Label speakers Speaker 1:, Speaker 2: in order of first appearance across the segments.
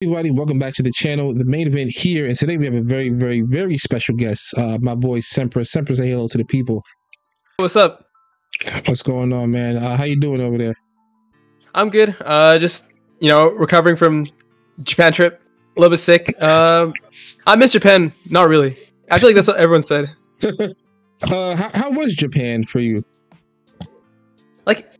Speaker 1: everybody welcome back to the channel the main event here and today we have a very very very special guest uh my boy Sempra Sempra say hello to the people
Speaker 2: What's up?
Speaker 1: what's going on man uh, how you doing over there
Speaker 2: I'm good. Uh, just you know, recovering from Japan trip. A little bit sick. Um, I miss Japan. Not really. I feel like that's what everyone said.
Speaker 1: uh how, how was Japan for you
Speaker 2: Like,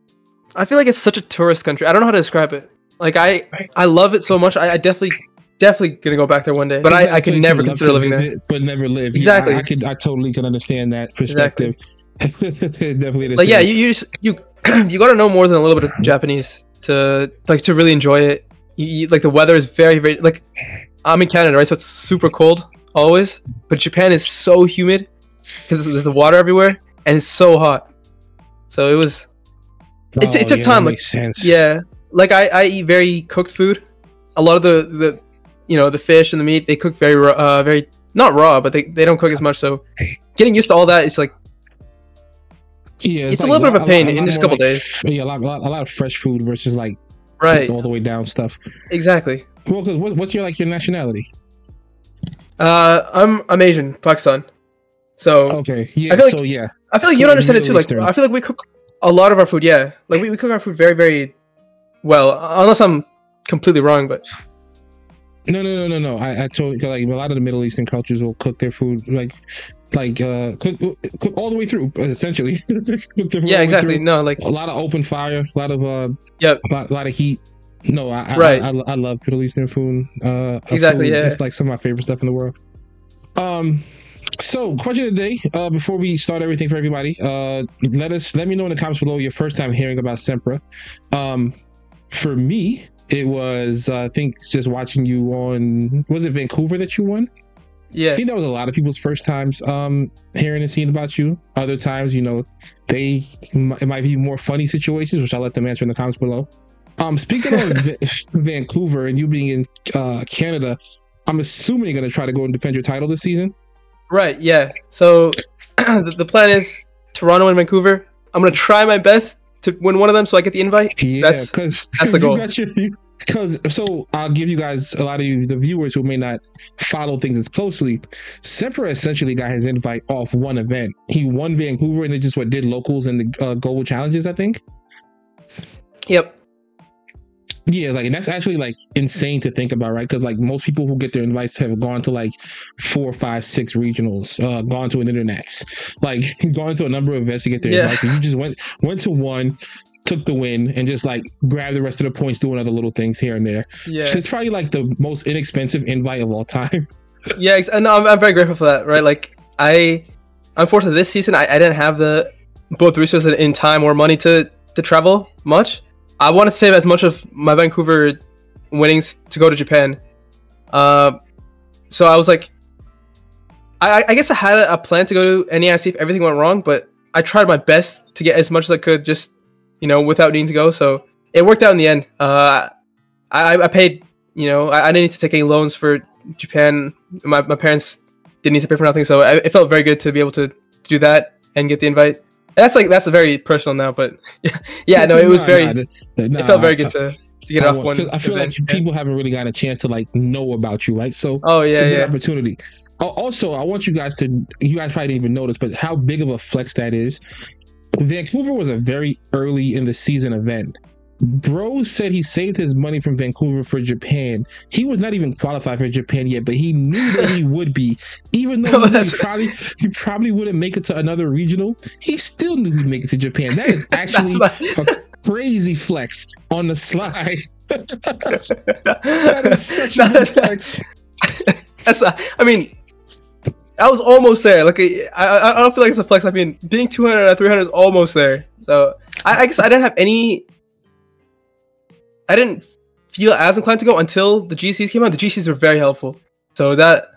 Speaker 2: I feel like it's such a tourist country. I don't know how to describe it. Like, I I love it so much. I, I definitely definitely gonna go back there one day. But I, I could never consider living there.
Speaker 1: but never live
Speaker 2: Exactly.
Speaker 1: I, I could I totally can understand that perspective definitely
Speaker 2: Like, yeah, you you just you you got to know more than a little bit of Japanese to like to really enjoy it. You, you, like the weather is very very like I'm in Canada, right? So it's super cold always, but Japan is so humid because there's the water everywhere and it's so hot. So it was it- it oh, took
Speaker 1: yeah,
Speaker 2: time, like,
Speaker 1: sense
Speaker 2: yeah. Like I I eat very cooked food. A lot of the the you know the fish and the meat they cook very uh very not raw, but they they don't cook as much. So getting used to all that is like
Speaker 1: yeah
Speaker 2: it's a little bit of a pain in just a couple
Speaker 1: like-
Speaker 2: days.
Speaker 1: yeah a lot, a lot a lot of fresh food versus like
Speaker 2: right
Speaker 1: all the way down stuff
Speaker 2: exactly.
Speaker 1: well 'cause what, what's your like your nationality
Speaker 2: Uh, I'm I'm Asian, Pakistan. So
Speaker 1: Okay. Yeah.
Speaker 2: I feel like-
Speaker 1: so yeah.
Speaker 2: I feel like
Speaker 1: so
Speaker 2: you don't understand it too.
Speaker 1: Middle
Speaker 2: Like I feel like we cook a lot of our food. Yeah, like we, we cook our food very very well. Unless I'm completely wrong, but
Speaker 1: No, no, no, no, no. I, I totally like a lot of the Middle Eastern cultures will cook their food like, like uh, cook cook all the way through essentially. Cook their food
Speaker 2: yeah, exactly.
Speaker 1: through.
Speaker 2: No, like
Speaker 1: A lot of open fire, a lot of uh,
Speaker 2: Yep.
Speaker 1: a lot, a lot of heat. No, I, I,
Speaker 2: Right.
Speaker 1: I, I, I love Middle Eastern food. Uh,
Speaker 2: Exactly,
Speaker 1: food.
Speaker 2: yeah.
Speaker 1: It's like some of my favorite stuff in the world. Um. So, question of the day. Uh, before we start everything for everybody, uh, let us let me know in the comments below your first time hearing about Sempra. Um, for me, it was uh, I think just watching you on was it Vancouver that you won?
Speaker 2: Yeah, I
Speaker 1: think that was a lot of people's first times um hearing and seeing about you. Other times, you know, they it might be more funny situations, which I'll let them answer in the comments below. Um, speaking of Va- Vancouver and you being in uh, Canada, I'm assuming you're gonna try to go and defend your title this season.
Speaker 2: right. Yeah. So the, the plan is Toronto and Vancouver. I'm gonna try my best to win one of them, so I get the invite.
Speaker 1: Yeah,
Speaker 2: That's-
Speaker 1: because
Speaker 2: that's the goal.
Speaker 1: because so I'll give you guys a lot of you the viewers who may not follow things as closely. Sempra essentially got his invite off one event. He won Vancouver and they just what did locals and the uh, global challenges. I think.
Speaker 2: Yep.
Speaker 1: Yeah, like and that's actually like insane to think about, right? Because like most people who get their invites have gone to like four, five, six regionals, uh, gone to an internets, like gone to a number of events to get their
Speaker 2: Yeah.
Speaker 1: invites. And you just went went to one, took the win, and just like grabbed the rest of the points doing other little things here and there.
Speaker 2: Yeah.
Speaker 1: It's probably like the most inexpensive invite of all time.
Speaker 2: yeah. And I'm, I'm very grateful for that. Right. Like I, unfortunately, this season I, I didn't have the both resources in time or money to to travel much. I wanted to save as much of my Vancouver winnings to go to Japan. Uh, so I was like, I, I guess I had a plan to go to NAIC if everything went wrong, but I tried my best to get as much as I could, just you know, without needing to go. So it worked out in the end. Uh, I, I paid, you know, I, I didn't need to take any loans for Japan. My, my parents didn't need to pay for nothing, so I, it felt very good to be able to do that and get the invite. That's like that's a very personal now, but yeah, yeah no, it was
Speaker 1: Nah,
Speaker 2: very.
Speaker 1: nah, nah,
Speaker 2: it felt very
Speaker 1: I-
Speaker 2: good to, to get
Speaker 1: I
Speaker 2: off
Speaker 1: want-
Speaker 2: one.
Speaker 1: I feel like people haven't really gotten a chance to like know about you, right? So
Speaker 2: Oh
Speaker 1: it's
Speaker 2: yeah,
Speaker 1: a good
Speaker 2: yeah.
Speaker 1: opportunity. Also, I want you guys to, you guys probably didn't even notice, but how big of a flex that is. Vancouver was a very early in the season event. Bro said he saved his money from Vancouver for Japan. He was not even qualified for Japan yet, but he knew that he would be. Even though
Speaker 2: No,
Speaker 1: he, probably he probably wouldn't make it to another regional, he still knew he'd make it to Japan. That is actually a crazy flex on the slide. That is such a
Speaker 2: No,
Speaker 1: good flex.
Speaker 2: That's I mean, I was almost there. Like I, I, I don't feel like it's a flex. I mean, being 200 out of 300 is almost there. So I, I guess I didn't have any. I didn't feel as inclined to go until the GCs came out. The GCs were very helpful. So that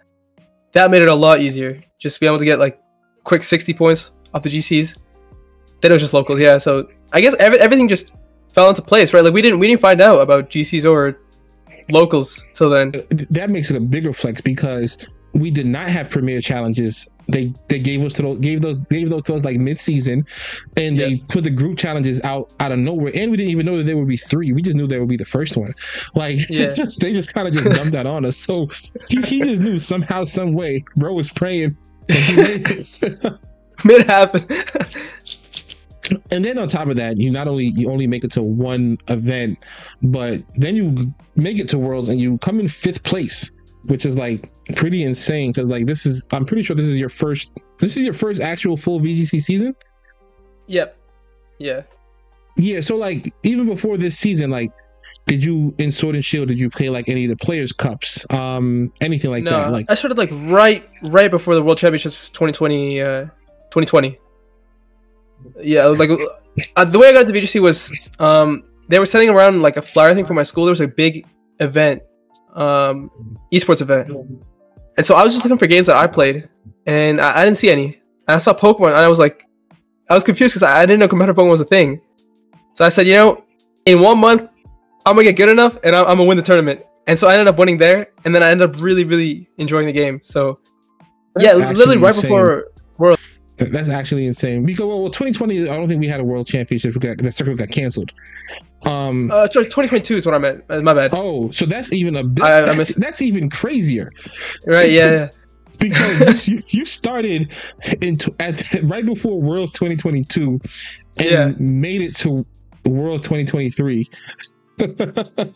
Speaker 2: that made it a lot easier. Just be able to get like quick 60 points off the GCs. Then it was just locals. Yeah. So I guess every, everything just fell into place, right? Like we didn't we didn't find out about GCs or locals till then.
Speaker 1: That makes it a bigger flex because we did not have premier challenges. They they gave us those gave those gave those to us like mid season, and they put the group challenges out out of nowhere. And we didn't even know that there would be three. We just knew there would be the first one. Like
Speaker 2: Yeah.
Speaker 1: they just kind of just dumped that on us. So he, he just knew somehow, some way, bro was praying. and he it.
Speaker 2: Made it happen.
Speaker 1: and then on top of that, you not only you only make it to one event, but then you make it to Worlds and you come in fifth place, which is like pretty insane. Because like this is, I'm pretty sure this is your first. This is your first actual full VGC season.
Speaker 2: yep. Yeah.
Speaker 1: Yeah. So like even before this season, like. Did you in Sword and Shield? Did you play like any of the Players Cups, um, anything like
Speaker 2: no,
Speaker 1: that? Like,
Speaker 2: I started like right right before the World Championships 2020 uh 2020. Yeah, like uh, the way I got to VGC was um they were sending around like a flyer thing for my school. There was a big event, um esports event. And so I was just looking for games that I played and I, I didn't see any. And I saw Pokemon and I was like I was confused because I, I didn't know competitive Pokemon was a thing. So I said, you know, in one month I'm gonna get good enough and I'm, I'm gonna win the tournament. And so I ended up winning there, and then I ended up really, really enjoying the game. So
Speaker 1: that's
Speaker 2: yeah, literally right
Speaker 1: insane.
Speaker 2: before. World.
Speaker 1: That's actually insane. Because well, well, 2020, I don't think we had a World Championship. Got, the circle got canceled. Um.
Speaker 2: Uh, sorry, 2022 is what I meant. Uh, My bad.
Speaker 1: oh, so that's even a bit.
Speaker 2: I- I
Speaker 1: that's, that's even crazier
Speaker 2: Right? Yeah. yeah.
Speaker 1: because you, you started into at right before Worlds 2022 and
Speaker 2: Yeah.
Speaker 1: made it to Worlds 2023.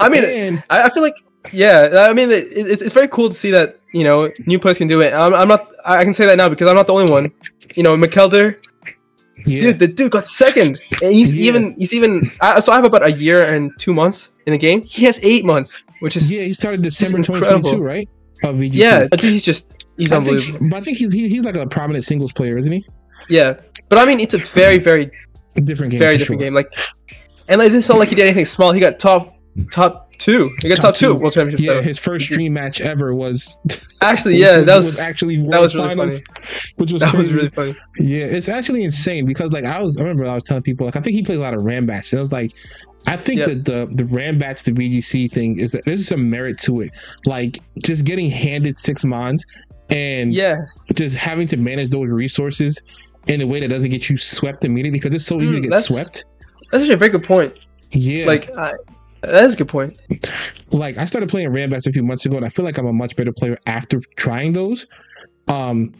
Speaker 2: I mean,
Speaker 1: and
Speaker 2: I, I feel like yeah. I mean, it, it's it's very cool to see that you know new players can do it. I'm, I'm not. I I can say that now because I'm not the only one. You know, McKelder,
Speaker 1: yeah,
Speaker 2: dude, the dude got second, and he's
Speaker 1: Yeah.
Speaker 2: even he's even. I, so I have about a year and two months in the game. He has eight months, which is yeah,
Speaker 1: yeah, he started December
Speaker 2: incredible.
Speaker 1: 2022, right? Of VGC.
Speaker 2: dude, he's just he's
Speaker 1: I think,
Speaker 2: unbelievable.
Speaker 1: but I think he's he, he's like a prominent singles player, isn't he?
Speaker 2: Yeah, but I mean, it's a very very
Speaker 1: Different game,
Speaker 2: very different
Speaker 1: sure.
Speaker 2: game. Like, and it didn't sound like he did anything small. He got top top two. He got top,
Speaker 1: Top
Speaker 2: two world championship.
Speaker 1: Yeah,
Speaker 2: title.
Speaker 1: his first dream match ever was
Speaker 2: Actually, yeah, that was,
Speaker 1: actually
Speaker 2: that was really
Speaker 1: finals, which was
Speaker 2: that was really funny.
Speaker 1: Yeah, it's actually insane because like I was, I remember I was telling people like I think he plays a lot of Randbats. And I was like, I think
Speaker 2: Yep.
Speaker 1: that the the Randbats to VGC thing is that there's some merit to it. Like just getting handed six mons and
Speaker 2: Yeah,
Speaker 1: just having to manage those resources in a way that doesn't get you swept immediately because it's so easy
Speaker 2: Mm,
Speaker 1: to get
Speaker 2: that's-
Speaker 1: swept.
Speaker 2: that's actually a very good point.
Speaker 1: Yeah,
Speaker 2: Like, I, that is a good point.
Speaker 1: like I started playing Randbats a few months ago, and I feel like I'm a much better player after trying those, um,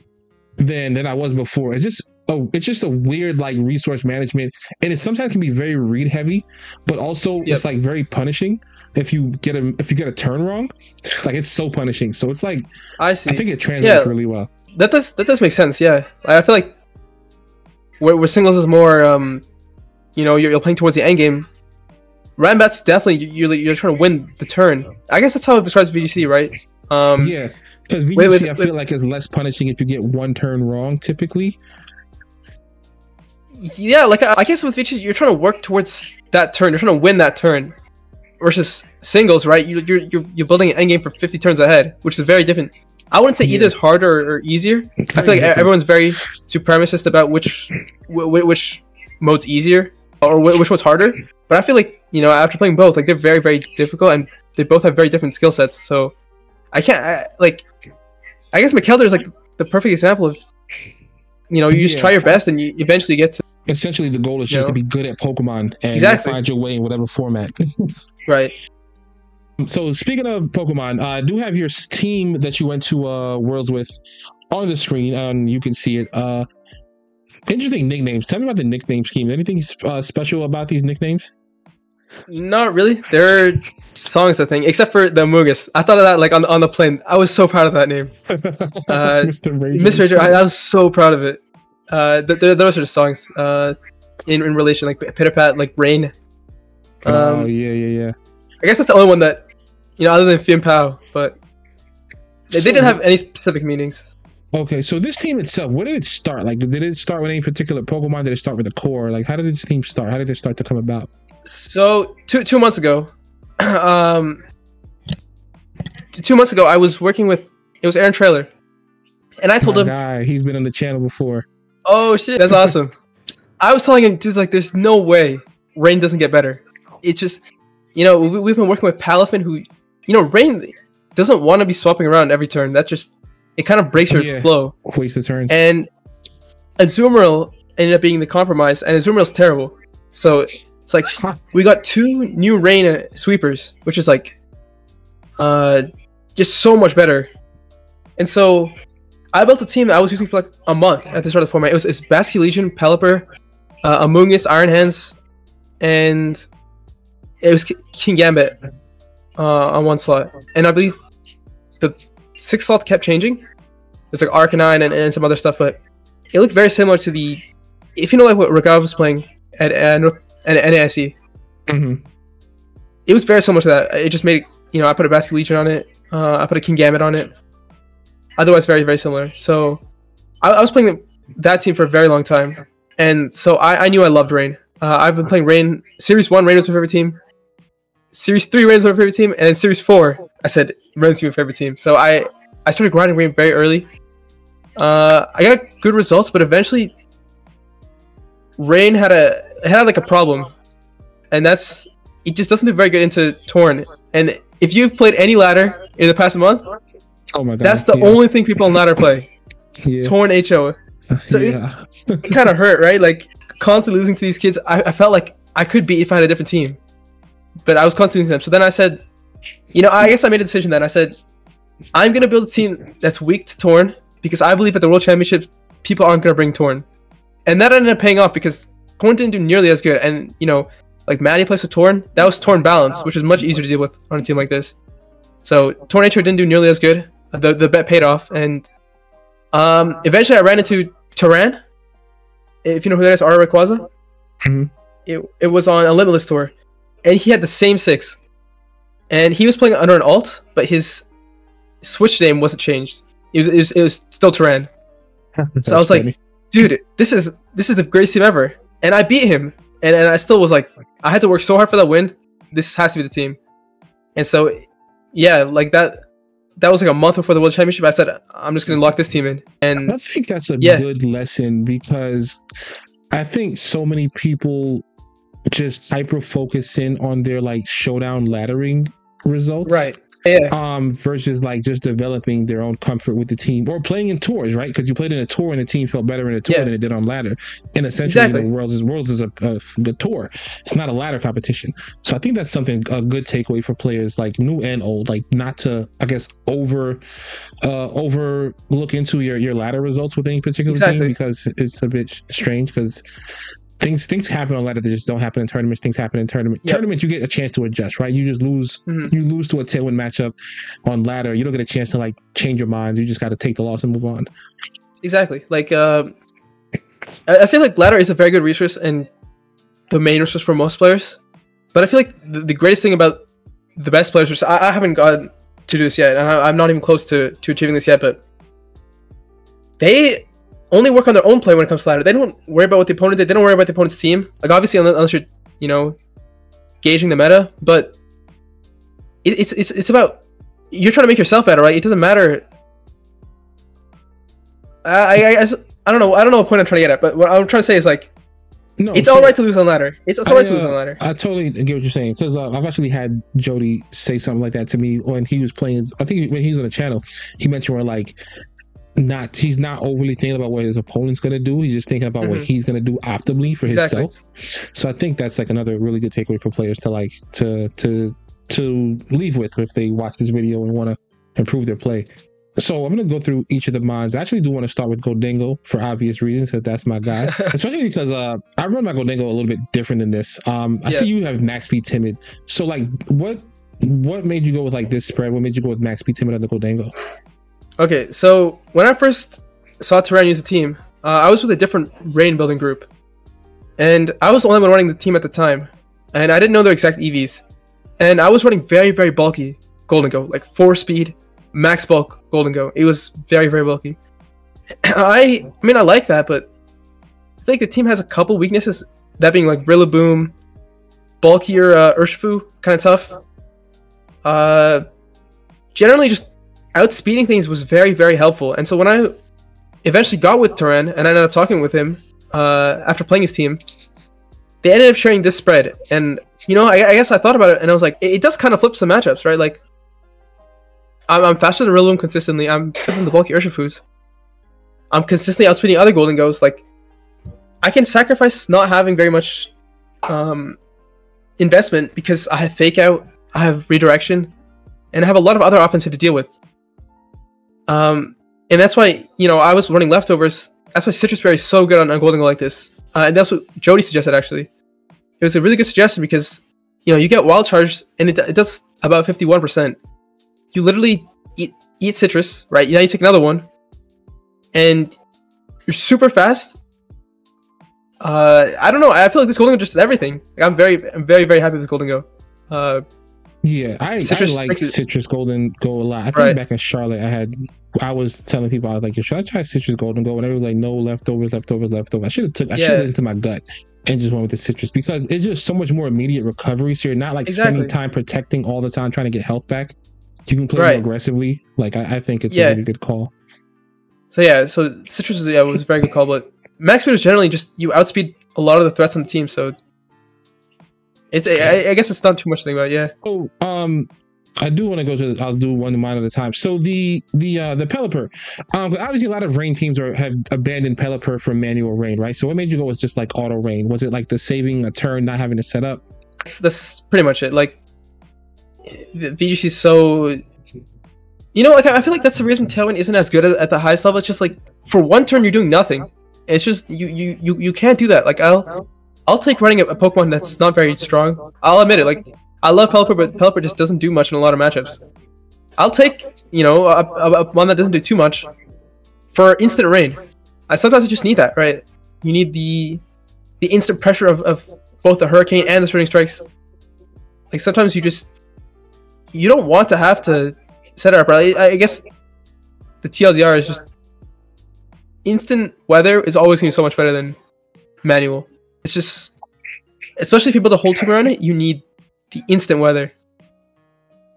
Speaker 1: than than I was before. It's just oh, it's just a weird like resource management, and it sometimes can be very read heavy, but also
Speaker 2: Yep.
Speaker 1: it's like very punishing if you get a if you get a turn wrong, like it's so punishing. So it's like
Speaker 2: I see.
Speaker 1: I think it translates
Speaker 2: Yeah.
Speaker 1: really well.
Speaker 2: that does that does make sense. Yeah, I I feel like where, where singles is more, um, you know, you're, you're playing towards the end game. Randbats definitely you're you're trying to win the turn. I guess that's how it describes VGC, right? Um,
Speaker 1: yeah, because VGC
Speaker 2: wait, wait,
Speaker 1: I
Speaker 2: wait.
Speaker 1: feel like is less punishing if you get one turn wrong typically.
Speaker 2: yeah, like I, I guess with VGC you're trying to work towards that turn. You're trying to win that turn. Versus singles, right? You, you're you're you're building an end game for 50 turns ahead, which is very different. I wouldn't say either is harder or, or easier.
Speaker 1: It's
Speaker 2: I feel like
Speaker 1: different.
Speaker 2: everyone's very supremacist about which wh- wh- which mode's easier or wh- which one's harder. But I feel like you know after playing both, like they're very very difficult and they both have very different skill sets. So I can't I, like. I guess McKelder is like the perfect example of you know you just
Speaker 1: Yeah.
Speaker 2: try your best and you eventually get to
Speaker 1: essentially the goal is just to be good at Pokemon and
Speaker 2: Exactly.
Speaker 1: find your way in whatever format.
Speaker 2: right.
Speaker 1: so speaking of Pokemon, I do have your team that you went to uh, Worlds with on the screen, and you can see it. Uh, interesting nicknames. Tell me about the nickname scheme. Anything uh, special about these nicknames?
Speaker 2: Not really. They're songs, I think, except for the Amogus. I thought of that like on on the plane. I was so proud of that name. Uh,
Speaker 1: Mr. Radiant.
Speaker 2: Mr. Ranger, I, I was so proud of it. Uh, th- th- those are the songs. Uh, in, in relation, like Pitter Pat, like Rain. Um,
Speaker 1: oh yeah, yeah, yeah.
Speaker 2: I guess that's the only one that, you know, other than Fien Pao, but they,
Speaker 1: So-
Speaker 2: they didn't have any specific meanings.
Speaker 1: Okay, so this team itself, where did it start? Like, did it start with any particular Pokemon? Did it start with the core? Like, how did this team start? How did it start to come about?
Speaker 2: So two two months ago, um, two months ago, I was working with it was Aaron Trailer, and I told
Speaker 1: My
Speaker 2: him,
Speaker 1: guy, he's been on the channel before.
Speaker 2: "Oh shit, that's awesome." I was telling him, just like, "There's no way Rain doesn't get better." It's just, you know, we, we've been working with Palafin, who, you know, Rain doesn't want to be swapping around every turn. That's just it kind of breaks your
Speaker 1: Yeah.
Speaker 2: flow.
Speaker 1: Waste of turns.
Speaker 2: And Azumarill ended up being the compromise, and Azumarill's terrible. So it's like we got two new rain uh, sweepers, which is like uh just so much better. And so I built a team that I was using for like a month at the start of the format. It was it's Basculegion, Pelipper, uh, Amoonguss, Iron Hands, and it was Kingambit uh, on one slot. And I believe the six slot kept changing. There's like Arcanine and, and some other stuff, but it looked very similar to the if you know like what Regav was playing at uh, North and NASE.
Speaker 1: Mhm.
Speaker 2: It was very similar to that. It just made you know I put a Basculegion on it. Uh, I put a Kingambit on it. Otherwise, very very similar. So I, I was playing that team for a very long time, and so I, I knew I loved Rain. Uh, I've been playing Rain. Series one, Rain was my favorite team. Series three, Rain was my favorite team, and then Series four, I said Rain's my favorite team. So I I started grinding Rain very early. Uh, I got good results, but eventually, Rain had a had like a problem, and that's it just doesn't do very good into Torn. And if you've played any ladder in the past month,
Speaker 1: oh my god.
Speaker 2: that's the
Speaker 1: yeah.
Speaker 2: only thing people on ladder play.
Speaker 1: yeah.
Speaker 2: Torn HO. so it- It kind of hurt, right? Like constantly losing to these kids. I, I felt like I could beat if I had a different team, but I was constantly losing them. So then I said, you know, I guess I made a decision. Then I said, I'm gonna build a team that's weak to Torn because I believe at the World Championships people aren't gonna bring Torn, and that ended up paying off because Torn didn't do nearly as good. And you know, like Maddie plays with Torn, that was Torn balance, which is much easier to deal with on a team like this. So Torn Nature didn't do nearly as good. The the bet paid off, and um, eventually I ran into Turan. If you know who that is, Ara Rayquaza.
Speaker 1: Mhm.
Speaker 2: It it was on a limitless tour, and he had the same six, and he was playing under an alt, but his switch name wasn't changed. It was it was, it was still Turan. So I was like, dude, this is this is the greatest team ever, and I beat him, and, and I still was like, I had to work so hard for that win. This has to be the team, and so, yeah, like that. That was like a month before the world championship. I said, I'm just gonna lock this team in, and
Speaker 1: I think that's a
Speaker 2: Yeah.
Speaker 1: good lesson because I think so many people just hyper focus in on their like showdown laddering results.
Speaker 2: Yeah,
Speaker 1: Um, versus like just developing their own comfort with the team or playing in tours, right? Because you played in a tour and the team felt better in a tour
Speaker 2: Yeah.
Speaker 1: than it did on ladder. And essentially,
Speaker 2: Exactly.
Speaker 1: the world is world is a, a, a tour. It's not a ladder competition. So I think that's something a good takeaway for players like new and old, like not to I guess over uh over look into your your ladder results with any particular team because it's a bit strange because things things happen on ladder that just don't happen in tournaments. Things happen in tournament.
Speaker 2: Yep.
Speaker 1: Tournaments you get a chance to adjust, right? You just lose
Speaker 2: Mhm.
Speaker 1: you lose to a tailwind matchup on ladder. You don't get a chance to like change your minds. You just got to take the loss and move on.
Speaker 2: exactly. Like, uh, I, I feel like ladder is a very good resource and the main resource for most players. But I feel like the, the greatest thing about the best players, which I, I haven't gotten to do this yet, and I, I'm not even close to to achieving this yet, but they only work on their own play when it comes to ladder. They don't worry about what the opponent did. They don't worry about the opponent's team. Like obviously, unless, you're you know gauging the meta, but it, it's it's it's about you're trying to make yourself better, right? It doesn't matter. I I, I, I don't know. I don't know what point I'm trying to get at, but what I'm trying to say is like
Speaker 1: No,
Speaker 2: it's
Speaker 1: so
Speaker 2: all right to lose on ladder. It's, it's all right to lose
Speaker 1: uh,
Speaker 2: on ladder.
Speaker 1: I totally get what you're saying because uh, I've actually had Jody say something like that to me when he was playing. I think when he was on the channel, he mentioned where like not he's not overly thinking about what his opponent's gonna do. He's just thinking about what
Speaker 2: Mhm.
Speaker 1: he's gonna do optimally for
Speaker 2: Exactly.
Speaker 1: himself. So I think that's like another really good takeaway for players to like to to to leave with if they watch this video and want to improve their play. So I'm gonna go through each of the mods. I actually do want to start with Gholdengo for obvious reasons because that's my guy. Especially because uh, I run my Gholdengo a little bit different than this. Um, I
Speaker 2: Yeah.
Speaker 1: see you have max speed timid. So like, what what made you go with like this spread? What made you go with max speed timid on the Gholdengo?
Speaker 2: Okay, so when I first saw Terran use the team, uh, I was with a different rain building group, and I was the only one running the team at the time, and I didn't know their exact EVs, and I was running very very bulky Gholdengo, like four speed, max bulk Gholdengo. It was very very bulky. I I mean I like that, but I think the team has a couple weaknesses. That being like Rillaboom, bulkier uh, Urshifu, kind of tough. Uh, generally just outspeeding things was very very helpful and so when i eventually got with Turan and i ended up talking with him uh, after playing his team they ended up sharing this spread and you know I, I guess i thought about it and i was like it, it does kind of flip some matchups right like I'm, I'm faster than Rillaboom consistently. I'm faster the bulky Urshifus. I'm consistently outspeeding other Golden Ghosts. Like, I can sacrifice not having very much um, investment because I have Fake Out, I have Redirection, and I have a lot of other offensive to deal with. Um, and that's why, you know, I was running leftovers. That's why Sitrus Berry is so good on, on Gholdengo like this. Uh, and that's what Jody suggested, actually. It was a really good suggestion because, you know, you get Wild Charge, and it, it does about 51%. You literally eat, eat Sitrus, right? Now you take another one, and you're super fast. Uh, I don't know. I feel like this Gholdengo just does everything. Like, I'm very, I'm very, very happy with this Gholdengo. Uh,
Speaker 1: yeah, I,
Speaker 2: Sitrus
Speaker 1: I like Sitrus golden go a lot. I think
Speaker 2: Right.
Speaker 1: back in Charlotte, I had I was telling people I was like, should I try Sitrus golden go? And they were like, no, leftovers, leftovers, leftovers. I should have took I should have listened to my gut and just went with the Sitrus because it's just so much more immediate recovery. So you're not like spending time protecting all the time trying to get health back. You can play
Speaker 2: Right.
Speaker 1: more aggressively. Like I, I think it's
Speaker 2: Yeah.
Speaker 1: a really good call.
Speaker 2: So yeah, so Sitrus was, yeah, was a very good call, but Max Speed is generally just you outspeed a lot of the threats on the team, so it's I, I guess it's not too much to think about. Yeah,
Speaker 1: Oh, um, I do want to go to. I'll do one mine at a time. So the the uh the Pelipper, um, obviously a lot of rain teams are have abandoned Pelipper for manual rain, right? So what made you go with just like auto rain? Was it like the saving a turn, not having to set up?
Speaker 2: that's, that's pretty much it. Like the VGC is so, you know, like I feel like that's the reason Tailwind isn't as good at, at the highest level. It's just like for one turn you're doing nothing. It's just you you you you can't do that. Like I'll I'll take running a, a Pokemon that's not very strong. I'll admit it. Like I love Pelipper, but Pelipper just doesn't do much in a lot of matchups. I'll take you know a, a, a one that doesn't do too much for instant rain. I sometimes I just need that, right? You need the the instant pressure of, of both the hurricane and the spring strikes. Like sometimes you just you don't want to have to set it up. Right? I, I guess the TLDR is just instant weather is always gonna be so much better than manual. It's just especially if you build a whole team around it, you need the instant weather.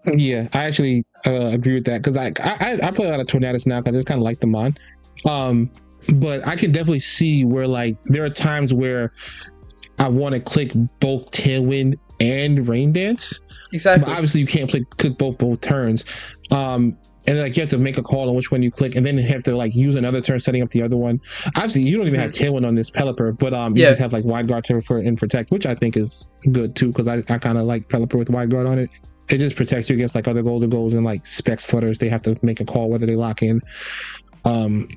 Speaker 1: Yeah, I actually uh, agree with that because I, I I play a lot of Tornados now because I just kind of like them on. Um, but I can definitely see where like there are times where I want to click both Tailwind and Rain Dance. But
Speaker 2: Exactly.
Speaker 1: obviously, you can't play, click both both turns. Um, and like you have to make a call on which one you click, and then you have to like use another turn setting up the other one. Obviously, you don't even have Tailwind on this Pelipper, but um, you
Speaker 2: Yeah.
Speaker 1: just have like Wide Guard to for and protect, which I think is good too because I, I kind of like Pelipper with Wide Guard on it. It just protects you against like other golden goals and like specs footers. They have to make a call whether they lock in. Um,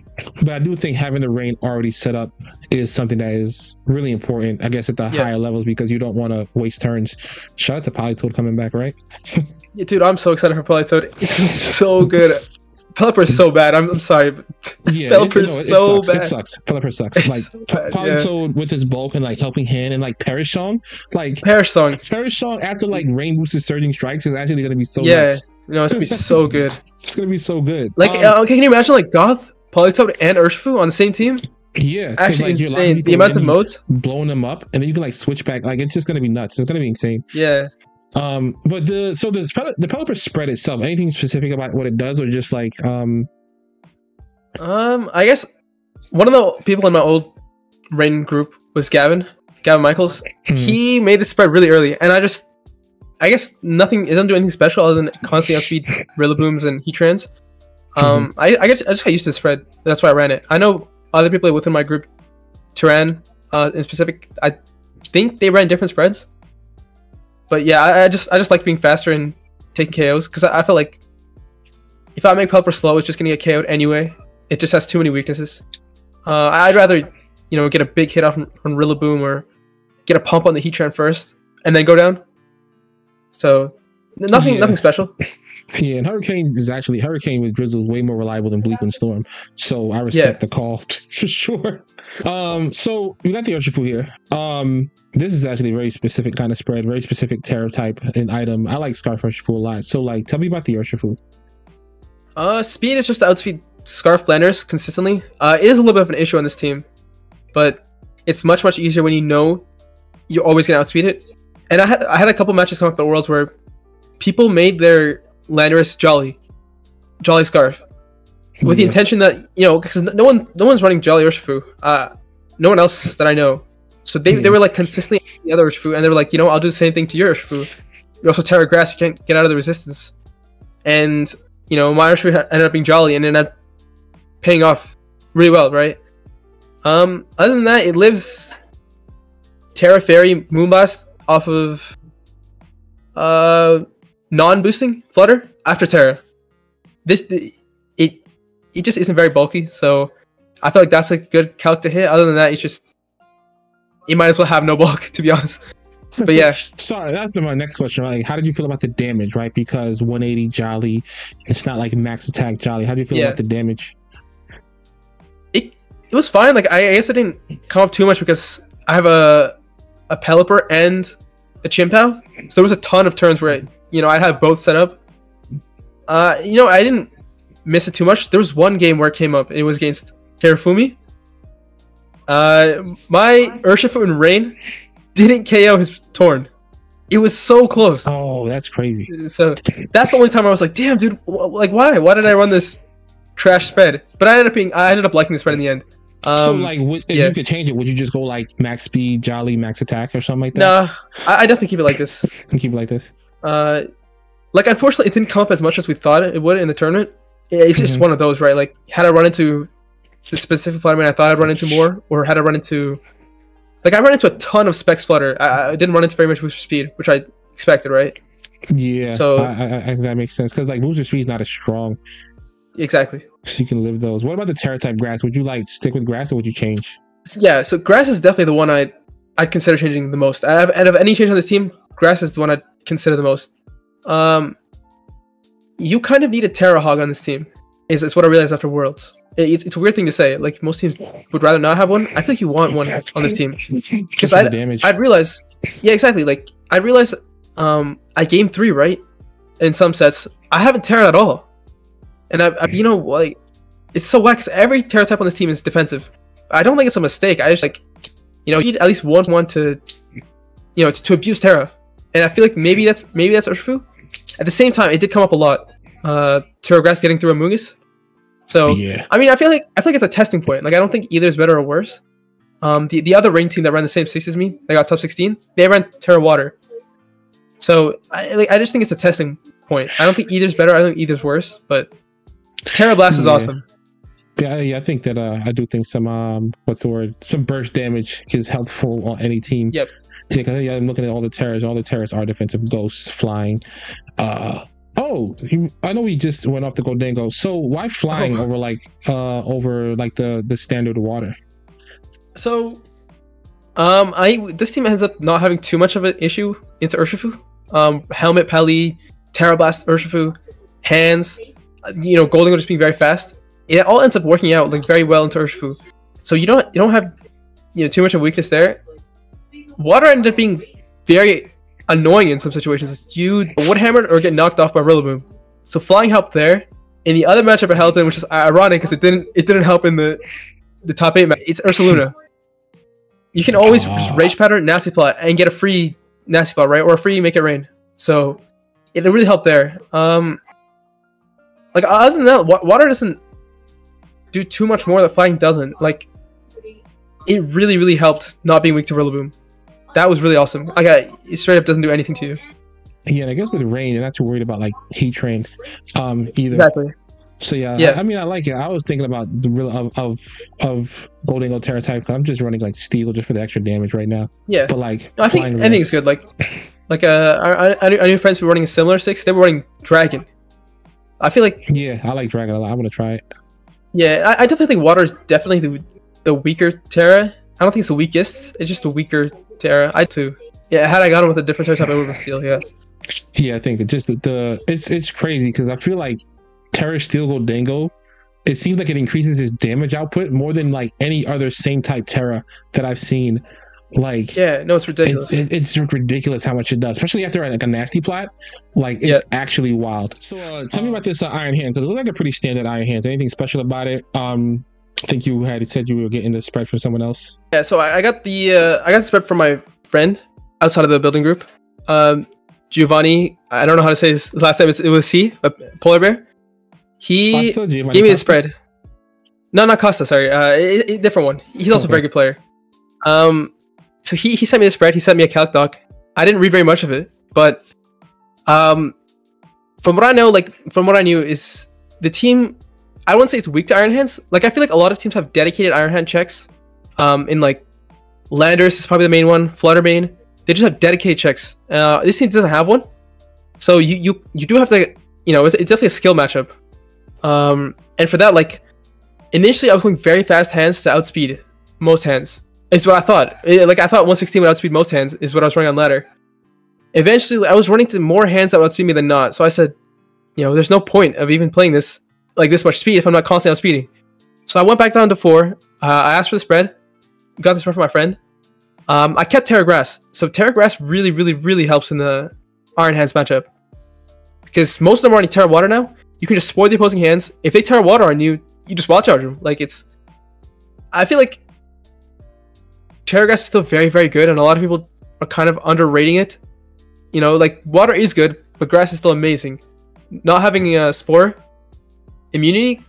Speaker 1: but I do think having the rain already set up is something that is really important, I guess, at the
Speaker 2: Yeah.
Speaker 1: higher levels because you don't want to waste turns. Shout out to Politoad coming back, right?
Speaker 2: Yeah, dude, I'm so excited for Politoad. It's gonna be so good. Pelipper is so bad. I'm, I'm sorry, but
Speaker 1: Yeah,
Speaker 2: Pelipper's
Speaker 1: no, it,
Speaker 2: so
Speaker 1: sucks. It sucks. Pelipper sucks.
Speaker 2: It's
Speaker 1: like
Speaker 2: so bad, yeah.
Speaker 1: With his bulk and like helping hand and like Perish Song, like
Speaker 2: Perish Song.
Speaker 1: Perish Song after like rain boosted surging strikes is actually gonna be so
Speaker 2: Yeah,
Speaker 1: nuts.
Speaker 2: know it's gonna be so good.
Speaker 1: It's gonna be so good.
Speaker 2: Like,
Speaker 1: Um,
Speaker 2: uh, can you imagine like Goth, Politoad, and Urshifu on the same team?
Speaker 1: Yeah,
Speaker 2: Actually,
Speaker 1: like,
Speaker 2: insane. The amount of modes.
Speaker 1: blowing them up, and then you can like switch back. Like it's just gonna be nuts. It's gonna be insane.
Speaker 2: Yeah.
Speaker 1: Um, but the so the Pelipper spread itself. Anything specific about what it does, or just like um,
Speaker 2: Um, I guess one of the people in my old rain group was Gavin, Gavin Michaels.
Speaker 1: hmm,
Speaker 2: He made the spread really early, and I just, I guess nothing. It doesn't do anything special other than constantly outspeed Rillabooms and Heatrans. Um, I I, get, I just got used to the spread. That's why I ran it. I know other people within my group, Turan, uh, in specific. I think they ran different spreads. But yeah, I, I just I just like being faster and taking KOs because I, I feel like if I make Pelipper slow, it's just gonna get KO'd anyway. It just has too many weaknesses. Uh, I'd rather you know get a big hit off on, on Rillaboom or get a pump on the Heatran first and then go down. So nothing
Speaker 1: Yeah.
Speaker 2: nothing special.
Speaker 1: yeah, and Hurricane is actually Hurricane with Drizzle is way more reliable than Bleakwind Storm. So I respect the call for sure. Um, so we got the Urshifu here. Um, this is actually a very specific kind of spread, very specific terror type and item. I like Scarf Urshifu a lot. So like, tell me about the Urshifu.
Speaker 2: Uh, speed is just to outspeed Scarf Flanders consistently. Uh, it is a little bit of an issue on this team, but it's much much easier when you know you're always gonna outspeed it. And I had I had a couple matches come up at the Worlds where people made their Landorus Jolly, Jolly Scarf, with the intention that you know because no one no one's running Jolly Urshifu. Uh, no one else that I know. So they,
Speaker 1: Yeah.
Speaker 2: they were like consistently the other Urshifu, and they were like, you know, I'll do the same thing to your Urshifu. You also Terra Grass, you can't get out of the resistance. And you know, my Urshifu ended up being Jolly and ended up paying off really well, right? Um, other than that, it lives Terra Fairy Moonblast off of uh non-boosting Flutter after Tera. This it it just isn't very bulky, so I feel like that's a good calc to hit. Other than that, it's just you might as well have no bulk to be honest. But yeah,
Speaker 1: Sorry, that's my next question. Like, how did you feel about the damage? Right, because 180 Jolly, it's not like max attack Jolly. How do you feel
Speaker 2: Yeah.
Speaker 1: about the damage?
Speaker 2: it it was fine. Like I, I guess I didn't come up too much because I have a a Pelipper and a Chien-Pao, so there was a ton of turns where you know I'd have both set up. Uh, you know I didn't miss it too much. There was one game where it came up. And it was against Hirafumi. Uh, my Urshifu and Rain didn't KO his Torn. It was so close.
Speaker 1: Oh, that's crazy.
Speaker 2: So that's the only time I was like, "Damn, dude! Like, why? Why did I run this trash spread?" But I ended up being, I ended up liking the spread in the end. Um,
Speaker 1: so, like, if
Speaker 2: yeah.
Speaker 1: you could change it, would you just go like max speed, Jolly, max attack, or something like that?
Speaker 2: Nah, I, I definitely keep it like this.
Speaker 1: Keep it like this.
Speaker 2: Uh, like unfortunately, it didn't come up as much as we thought it would in the tournament. It's just
Speaker 1: Mhm.
Speaker 2: one of those, right? Like, had I run into the specific Flutterman I thought I'd run into more, or had I run into, like, I ran into a ton of Specs Flutter. I, I didn't run into very much booster speed, which I expected, right?
Speaker 1: Yeah.
Speaker 2: So-
Speaker 1: I, I, I, that makes sense because like booster speed is not as strong,
Speaker 2: Exactly.
Speaker 1: so you can live those. What about the Terra type grass? Would you like stick with grass or would you change?
Speaker 2: Yeah, so Grass is definitely the one I I'd consider changing the most. I have, and of any change on this team, Grass is the one I'd consider the most. Um, you kind of need a Terra Hog on this team. Is, is what I realized after Worlds. It- it's, it's a weird thing to say. Like most teams would rather not have one. I think you want one on this team.
Speaker 1: Just
Speaker 2: I-
Speaker 1: for the damage.
Speaker 2: I'd realize, yeah, exactly. Like I realized, um, I game three right in some sets. I haven't Terra at all, and I, I you know, like it's so whack. every Terra type on this team is defensive. I don't think it's a mistake. I just like, you know, you need at least one one to, you know, to, to abuse Terra, and I feel like maybe that's maybe that's Urshifu. At the same time, it did come up a lot. Uh, Terra Grass getting through a Mungus. So
Speaker 1: yeah.
Speaker 2: I mean, I feel like I feel like it's a testing point. Like I don't think either is better or worse. Um, the, the other rain team that ran the same six as me, they got top sixteen. They ran Terra Water. So I like, I just think it's a testing point. I don't think either's better. I don't think either's worse. But Terra Blast is
Speaker 1: Yeah.
Speaker 2: awesome.
Speaker 1: Yeah, yeah, I think that uh, I do think some um, what's the word? Some burst damage is helpful on any team.
Speaker 2: Yep.
Speaker 1: Yeah, yeah, I'm looking at all the terrors. All the terrors are defensive ghosts flying. Uh oh, he, I know we just went off the Gholdengo. So why flying
Speaker 2: Oh.
Speaker 1: over like uh over like the the standard water?
Speaker 2: So, um, I this team ends up not having too much of an issue into Urshifu. Um, Helmet Pally, Terra Blast Urshifu, Hands, you know, Golden just being very fast. It all ends up working out like very well into Urshifu. So you don't you don't have you know too much of a weakness there. Water ended up being very annoying in some situations. You wood hammered or get knocked off by Rillaboom. So flying helped there. In the other matchup at Helton, which is ironic because it didn't it didn't help in the the top eight match. It's Ursaluna. You can always just rage pattern nasty plot and get a free nasty plot, right? Or a free make it rain. So it really helped there. Um, like other than that, water doesn't do too much more that flying doesn't. Like it really, really helped not being weak to Rillaboom. That was really awesome. Like I, it straight up doesn't do anything to you.
Speaker 1: Yeah, and I guess with rain, you're not too worried about like Heatran, um, either.
Speaker 2: Exactly.
Speaker 1: So yeah,
Speaker 2: Yeah.
Speaker 1: I, I mean, I like it. I was thinking about the real of of of Gholdengo Terra type. I'm just running like steel just for the extra damage right now.
Speaker 2: Yeah.
Speaker 1: But like,
Speaker 2: No, I think
Speaker 1: flying
Speaker 2: anything's good. Like, like uh, I, I, I knew- I knew friends who were running a similar six. They were running Dragon. I feel like
Speaker 1: Yeah, I like Dragon a lot. I'm gonna try it.
Speaker 2: Yeah, I, I definitely think water is definitely the, the weaker Terra. I don't think it's the weakest. It's just a weaker Terra. I too. Yeah, had I gone with a different Terra type, I would have steel. Yeah.
Speaker 1: Yeah, I think that just the, the it's it's crazy because I feel like Terra Steel Gholdengo, it seems like it increases its damage output more than like any other same type Terra that I've seen. Like
Speaker 2: Yeah. No, it's ridiculous.
Speaker 1: It, it, it's ridiculous how much it does, especially after like a nasty plot. Like it's actually wild. So uh, tell me about this uh, Iron Hand because it looks like a pretty standard Iron Hand. Anything special about it? Um, I think you had said you were getting the spread from someone else.
Speaker 2: yeah. So I, I got the uh, I got the spread from my friend outside of the building group. Um, Giovanni. I don't know how to say his last name. It was C. A polar bear. He
Speaker 1: Giovanni
Speaker 2: gave me the spread. No, not Costa. Sorry, uh, a, a different one. He's also a very good player. Um, so he he sent me the spread. He sent me a calc doc. I didn't read very much of it, but um, from what I know, like from what I knew, is the team. I wouldn't say it's weak to Iron Hands. Like I feel like a lot of teams have dedicated Iron Hand checks. Um, in like Landers is probably the main one. Fluttermane, they just have dedicated checks. Uh, this team doesn't have one, so you you you do have to. You know, it's, it's definitely a skill matchup. Um, and for that, like initially, I was going very fast hands to outspeed most hands. Is what I thought. Eh, Like I thought 116 would outspeed most hands. Is what I was running on ladder. Eventually, I was running to more hands that would outspeed me than not. So I said, you know, there's no point of even playing this like this much speed if I'm not constantly on speeding. So I went back down to four. Uh, I asked for the spread, got the spread from my friend. Um, I kept Terra Grass. So Terra Grass really, really, really helps in the Iron Hands matchup because most of them are running Terra Water now. You can just spoil the opposing hands. If they Terra Water on you, you just wild charge them. Like it's, I feel like Terra Grass is still very, very good, and a lot of people are kind of underrating it. You know, like water is good, but grass is still amazing. Not having a spore immunity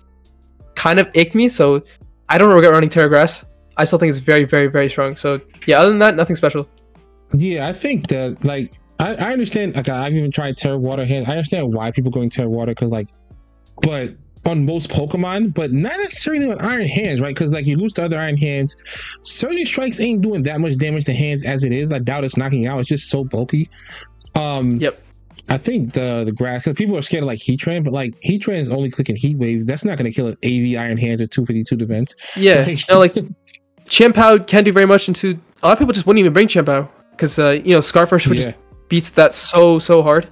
Speaker 2: kind of icked me, so I don't regret running Terra Grass. I still think it's very, very, very strong. So yeah, other than that, nothing special.
Speaker 1: Yeah, I think that like I, I understand. Like I've even tried Terra Water hands. I understand why people going Terra Water because like, but on most Pokemon, but not necessarily on Iron Hands, right? Because like you lose to other Iron Hands, Surging Strikes ain't doing that much damage to hands as it is. I doubt it's knocking out. It's just so bulky. Um,
Speaker 2: Yep.
Speaker 1: I think the the grass because people are scared of like Heatran, but like Heatran is only clicking Heat Wave. That's not going to kill an AV Iron Hands or 252 defense.
Speaker 2: Yeah,
Speaker 1: Like-
Speaker 2: no, like Chien-Pao can't do very much into. A lot of people just wouldn't even bring Chien-Pao because uh, you know Scarfish would
Speaker 1: yeah.
Speaker 2: just beats that so so hard.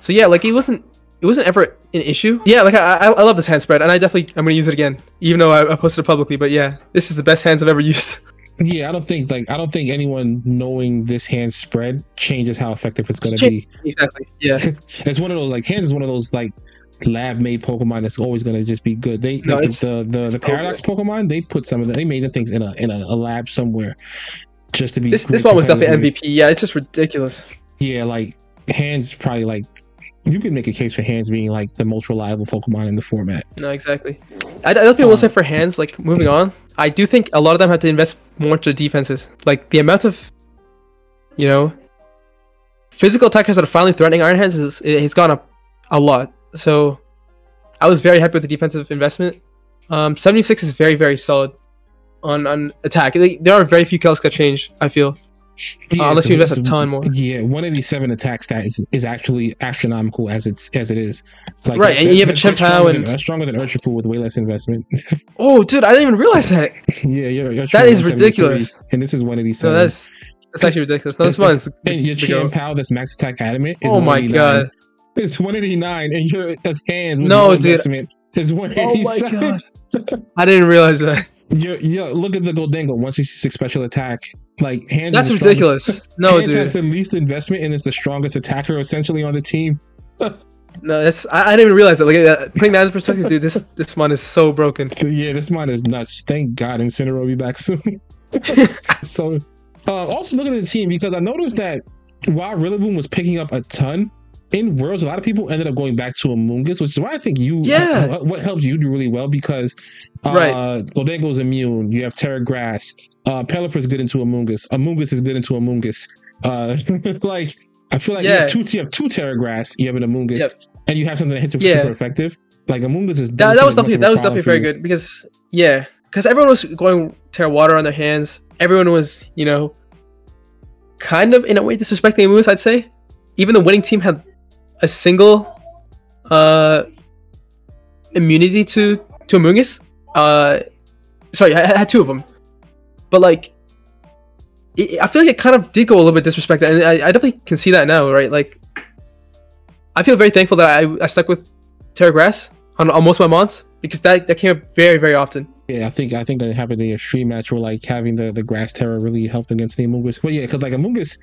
Speaker 2: So yeah, like it wasn't it wasn't ever an issue. Yeah, like I I, I love this hand spread, and I definitely I'm gonna use it again, even though I, I posted it publicly. But yeah, this is the best hands I've ever used.
Speaker 1: Yeah, I don't think like I don't think anyone knowing this hand spread changes how effective it's going to be.
Speaker 2: exactly. Yeah.
Speaker 1: It's one of those like hands is one of those like lab made Pokemon that's always going to just be good. They
Speaker 2: No,
Speaker 1: like, the the the Paradox Pokemon they put some of the, they made the things in a in a, a lab somewhere just to be
Speaker 2: This this one was definitely. MVP. Yeah, it's just ridiculous.
Speaker 1: Yeah, like hands probably like you could make a case for hands being like the most reliable Pokemon in the format.
Speaker 2: No, exactly. I, I don't think I will
Speaker 1: Um,
Speaker 2: say for hands. Like moving on, I do think a lot of them have to invest more into defenses. Like the amount of, you know, physical attackers that are finally threatening Iron Hands it's gone up a lot. So I was very happy with the defensive investment. Um, 76 is very very solid on on attack. There are very few calcs that change. I feel.
Speaker 1: Yeah,
Speaker 2: Uh, unless
Speaker 1: so
Speaker 2: you invest a ton more.
Speaker 1: Yeah, 187 attack stat is, is actually astronomical as it's as it is. Like
Speaker 2: Right, and you have a
Speaker 1: that's
Speaker 2: Chien-Pao
Speaker 1: stronger
Speaker 2: and-
Speaker 1: than, that's stronger than Urshifu with way less investment.
Speaker 2: Oh, dude, I didn't even realize that.
Speaker 1: yeah, you're, you're
Speaker 2: That is ridiculous.
Speaker 1: and this is 187.
Speaker 2: No, that's that's actually ridiculous. No, this
Speaker 1: It's-
Speaker 2: one's
Speaker 1: and your
Speaker 2: the go.
Speaker 1: Chien-Pao that's max attack adamant is
Speaker 2: Oh my god.
Speaker 1: It's 189 and your hand with
Speaker 2: No,
Speaker 1: no,
Speaker 2: dude.
Speaker 1: investment is
Speaker 2: Oh my
Speaker 1: 187.
Speaker 2: god. I didn't realize that.
Speaker 1: You're, you're, look at the Gholdengo 166 special attack. Like hands
Speaker 2: That's
Speaker 1: is the strongest-
Speaker 2: ridiculous. No,
Speaker 1: hands has
Speaker 2: dude.
Speaker 1: the least investment and is the strongest attacker essentially on the team.
Speaker 2: No, that's I, I didn't even realize that. Like uh, putting that in perspective, dude, this this one is so broken.
Speaker 1: Yeah, this mine is nuts. Thank God Incineroar will be back soon. so, uh, also looking at the team because I noticed that while Rillaboom was picking up a ton in Worlds, a lot of people ended up going back to Amoonguss, which is why I think you,
Speaker 2: Yeah.
Speaker 1: uh, what helps you do really well because uh,
Speaker 2: Right.
Speaker 1: Gholdengo's immune. You have Terra Grass. Uh, Pelipper's good into Amoonguss. Amoonguss is good into Amoonguss. Uh, like I feel like you, have two, you have two Terra Grass. You have an Amoonguss,
Speaker 2: Yep.
Speaker 1: and you have something that hits it
Speaker 2: Yeah.
Speaker 1: super effective. Like Amoonguss is
Speaker 2: That, that was definitely that was definitely very good because yeah, because everyone was going Terra Water on their hands. Everyone was you know, kind of in a way disrespecting Moose. I'd say, even the winning team had a single uh immunity to to Amoonguss. Uh, sorry, I, had two of them, but like. it- I feel like it kind of did go a little bit disrespected, and I, I definitely can see that now, right? Like, I feel very thankful that I, I stuck with Terra Grass on, on most of my mons because that, that came up very very often.
Speaker 1: Yeah, I think I think that happened in a extreme match where like having the the grass terror really helped against the Amoonguss. But yeah, because like Amoonguss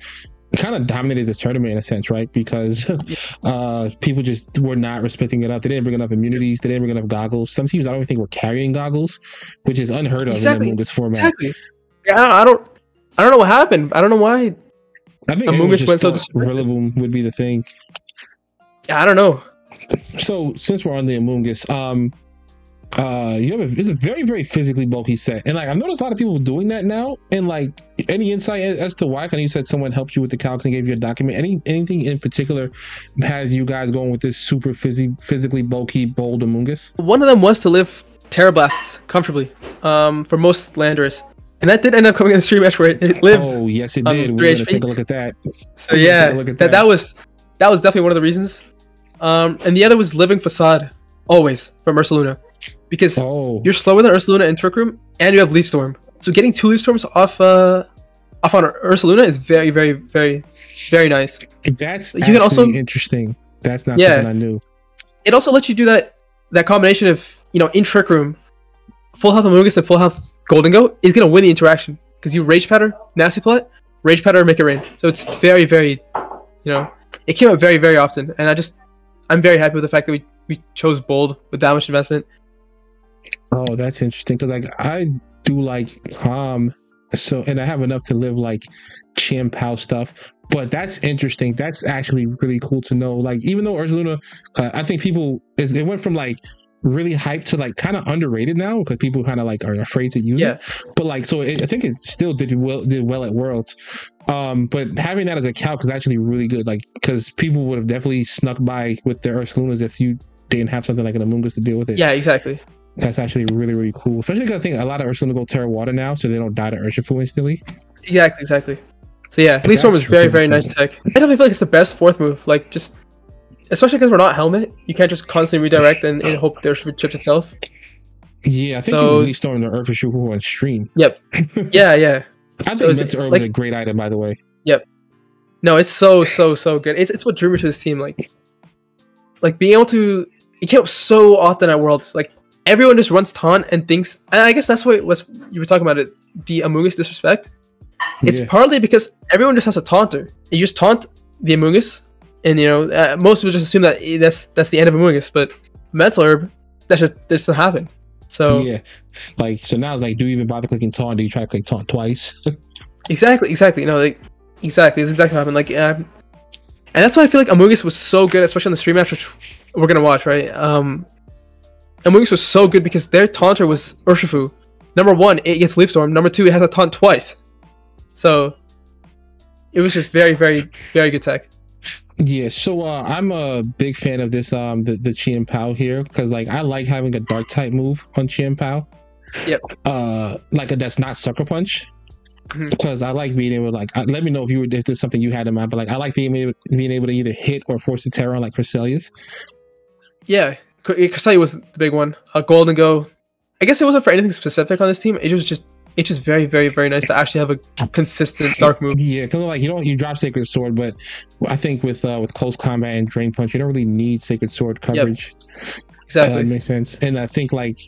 Speaker 1: kind of dominated the tournament in a sense, right? Because uh people just were not respecting it up. They didn't bring enough immunities. They didn't bring enough goggles. Some teams I don't even think were carrying goggles, which is unheard of
Speaker 2: Exactly.
Speaker 1: in the Amoonguss format.
Speaker 2: Exactly. Yeah, I don't, I don't know what happened. I don't know why.
Speaker 1: I think just
Speaker 2: went so.
Speaker 1: Rillaboom would be the thing.
Speaker 2: I don't know.
Speaker 1: So since we're on the Amoonguss, um, uh you have a, it's a very very physically bulky set and like i've noticed a lot of people doing that now and like any insight as, to why i know you said someone helped you with the calcs and gave you a document any anything in particular has you guys going with this super physically physically bulky bold amoonguss
Speaker 2: One of them was to live Terra Blasts comfortably um, for most landers. And that did end up coming in the stream match where it, it lived.
Speaker 1: oh yes it
Speaker 2: um,
Speaker 1: did we're gonna take a look at that
Speaker 2: so yeah,
Speaker 1: look at
Speaker 2: that,
Speaker 1: that.
Speaker 2: that was that was definitely one of the reasons. Um, and the other was living facade always from Ursaluna. Because
Speaker 1: oh
Speaker 2: you're slower than Ursaluna in Trick Room and you have Leaf Storm. So getting two Leaf Storms off uh off on Ursaluna is very, very, very, very nice.
Speaker 1: that's
Speaker 2: you can also-
Speaker 1: interesting that's not
Speaker 2: Yeah.
Speaker 1: something i knew
Speaker 2: It also lets you do that that combination of you know in Trick Room, full health Amoonguss and full health Gholdengo is gonna win the interaction because you Rage Powder, Nasty Plot, Rage Powder, make it rain. So it's very, very, you know, it came up very, very often, and I just I'm very happy with the fact that we we chose bold with that much investment.
Speaker 1: Oh, that's interesting. Cause like I do like calm, so and I have enough to live like Chien-Pao stuff. But that's interesting. That's actually really cool to know. Like even though Ursaluna, uh, I think people is it went from like really hyped to like kind of underrated now because people kind of like are afraid to use
Speaker 2: Yeah.
Speaker 1: it. But like so, it, I think it still did well did well at Worlds. Um, but having that as a calc is actually really good. Like because people would have definitely snuck by with their Ursalunas if you didn't have something like an Amoonguss to deal with it.
Speaker 2: Yeah, exactly.
Speaker 1: That's actually really, really cool. Especially because I think a lot of Ursaluna go Tera Water now, so they don't die to Urshifu instantly.
Speaker 2: Exactly, exactly. So yeah, Leaf Storm is very, very
Speaker 1: cool.
Speaker 2: nice tech. I definitely feel like it's the best fourth move. Like just, especially because we're not helmet, you can't just constantly redirect and, and hope the Urshifu chips itself.
Speaker 1: Yeah, I think
Speaker 2: So-
Speaker 1: you really stormed the Urshifu on stream.
Speaker 2: Yep. Yeah, yeah.
Speaker 1: I think
Speaker 2: So is Mental
Speaker 1: Herb
Speaker 2: like-
Speaker 1: a great item, by the way. Yep.
Speaker 2: No, it's so so so good. It's it's what drew me to this team. Like, like being able to it came up so often at Worlds. Like everyone just runs taunt and thinks. And I guess that's what what's you were talking about it. The Amoonguss disrespect. It's
Speaker 1: Yeah.
Speaker 2: partly because everyone just has a taunter. You just taunt the Amoonguss, and you know uh, most people just assume that that's that's the end of Amoonguss. But Mental Herb, that just that doesn't happen. So
Speaker 1: Yeah, like so now, like, do you even bother clicking taunt? Do you try to click taunt twice?
Speaker 2: Exactly, exactly. No, like exactly. That's exactly what happened. Like, um, and that's why I feel like Amoonguss was so good, especially on the stream match, which we're gonna watch, right? Um, Amoonguss was so good because their taunter was Urshifu. Number one, it gets Leaf Storm. Number two, it has a taunt twice. So it was just very, very, very good tech.
Speaker 1: yeah. So uh, I'm a big fan of this um the the Chien-Pao here because like I like having a dark type move on Chien-Pao.
Speaker 2: Yep.
Speaker 1: Uh, like a that's not sucker punch. Because I like being able to like uh, let me know if you were if there's something you had in mind, but like I like being able being able to either hit or force a terror on like Cresselia.
Speaker 2: Yeah, Kasai was the big one. Uh, Gholdengo. I guess it wasn't for anything specific on this team. It was just it's just very, very, very nice to actually have a consistent dark move.
Speaker 1: Yeah, because like you don't you drop Sacred Sword, but I think with uh with close combat and Drain Punch, you don't really need Sacred Sword coverage. Uh,
Speaker 2: Exactly.
Speaker 1: that makes sense. And I think like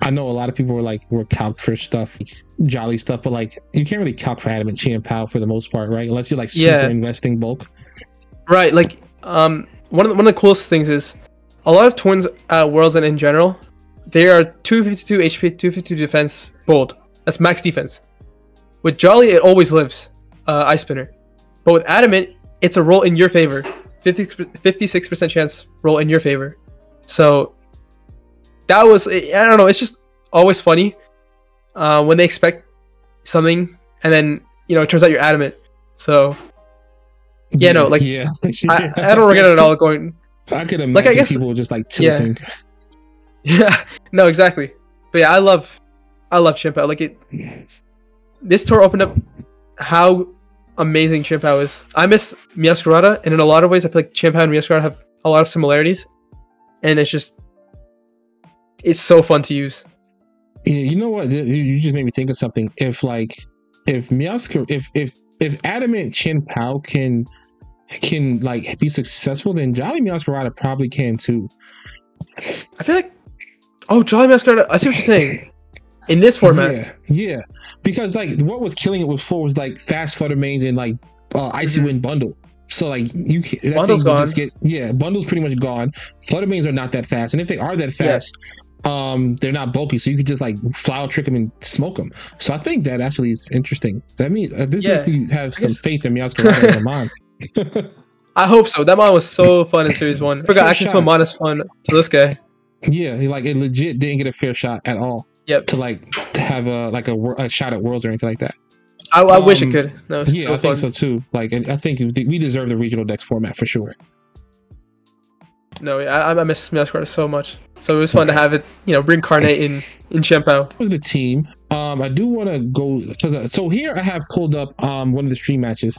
Speaker 1: I know a lot of people were like were calc for stuff, jolly stuff, but like you can't really calc for adamant Chien-Pao for the most part, right? Unless you're like super
Speaker 2: Yeah.
Speaker 1: investing bulk.
Speaker 2: Right, like um, one of the, one of the coolest things is a lot of twins uh, worlds and in general, they are 252 HP, 252 defense, bold. That's max defense. With Jolly, it always lives, uh, Ice Spinner. But with Adamant, it's a roll in your favor. 50, 56% chance roll in your favor. So that was, I don't know, it's just always funny uh, when they expect something and then, you know, it turns out you're Adamant. So Yeah, no, like,
Speaker 1: yeah,
Speaker 2: I, I don't regret it at all going
Speaker 1: I could imagine
Speaker 2: Like, I guess-
Speaker 1: people just like tilting.
Speaker 2: Yeah, no, exactly. But yeah, I love, I love Chien-Pao. Like it, this tour opened up how amazing Chien-Pao is. I miss Meowscarada, and in a lot of ways, I feel like Chien-Pao and Meowscarada have a lot of similarities, and it's just, it's so fun to use.
Speaker 1: Yeah, you know what? You- just made me think of something. If like, if Meowscar, if if if Adamant Chien-Pao can can like be successful, then Jolly Meowscarada probably can too.
Speaker 2: I feel like, oh, Jolly Meowscarada. I see what you're saying. In this format,
Speaker 1: Yeah, yeah. Because like what was killing it before was like fast Flutter Manes and like uh, icy
Speaker 2: Mhm.
Speaker 1: wind bundle. So like you can
Speaker 2: Bundle's gone.
Speaker 1: Just get, yeah, bundle's pretty much gone. Flutter Manes are not that fast, and if they are that fast, um, they're not bulky, so you could just like flower trick them and smoke them. So I think that actually is interesting. That means uh, this
Speaker 2: Yeah.
Speaker 1: makes me have some faith in Meowscarada and Amon.
Speaker 2: I hope so. That mod was so fun in Series One. I forgot access to mod is fun to this guy.
Speaker 1: Yeah, he like it legit didn't get a fair shot at all
Speaker 2: Yep.
Speaker 1: to like to have a like a, a shot at worlds or anything like that.
Speaker 2: I, I wish it
Speaker 1: Um,
Speaker 2: could. No,
Speaker 1: Yeah,
Speaker 2: still
Speaker 1: I think so too. Like, and I think we deserve the regional dex format for sure.
Speaker 2: No, yeah, I, I miss Smash Bros. so much. So it was fun to have it, you know, reincarnate in in Chien-Pao.
Speaker 1: was the team. Um, I do want to go. So, the, so here I have pulled up um one of the stream matches.